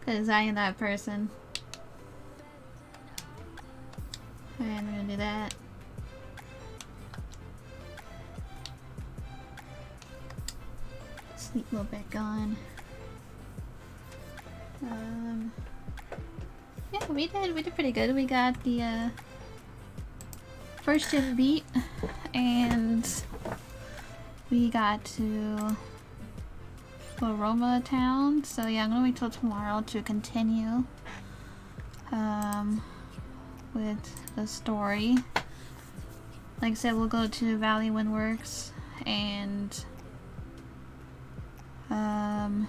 because I am that person. Alright, I'm gonna do that. Sleep mode back on. Um, yeah, we did. We did pretty good. We got the uh, first gen beat, and we got to Floaroma Town. So yeah, I'm gonna wait till tomorrow to continue um, with the story. Like I said, we'll go to Valley Windworks and um,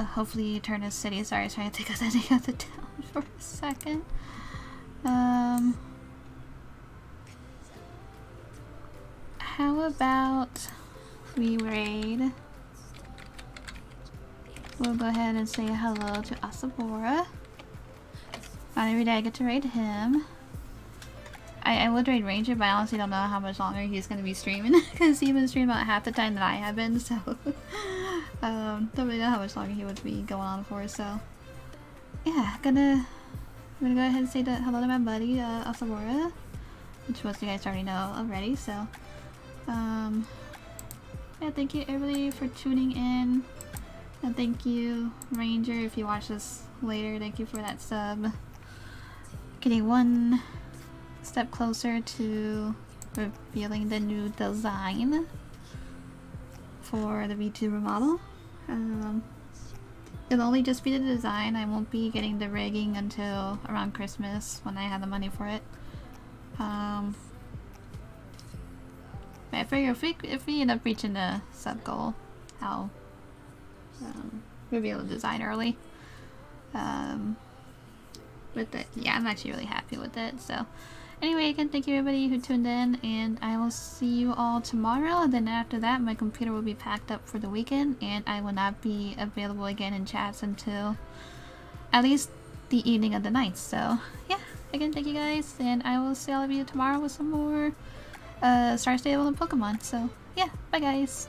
uh, hopefully Eterna City. Sorry, I was trying to think of the of the town for a second. Um, how about we raid? We'll go ahead and say hello to Asabora. Not every day I get to raid him. I, I would raid Ranger, but I honestly don't know how much longer he's going to be streaming. Because he's been streaming about half the time that I have been, so... um, don't really know how much longer he would be going on for, so... Yeah, gonna... I'm gonna go ahead and say that hello to my buddy, uh, Asabora. Which most of you guys already know already, so... Um... Yeah, thank you everybody for tuning in. And thank you, Ranger, if you watch this later. Thank you for that sub. Getting one step closer to revealing the new design for the V2 remodel. Um, it'll only just be the design. I won't be getting the rigging until around Christmas when I have the money for it. Um, I figure if we, if we end up reaching the sub goal, I'll um, reveal the design early. Um, with it, yeah, I'm actually really happy with it. So, anyway, again, thank you everybody who tuned in, and I will see you all tomorrow. And then after that, my computer will be packed up for the weekend, and I will not be available again in chats until at least the evening of the night. So, yeah, again, thank you guys, and I will see all of you tomorrow with some more uh, Star Stable and Pokemon. So, yeah, bye guys.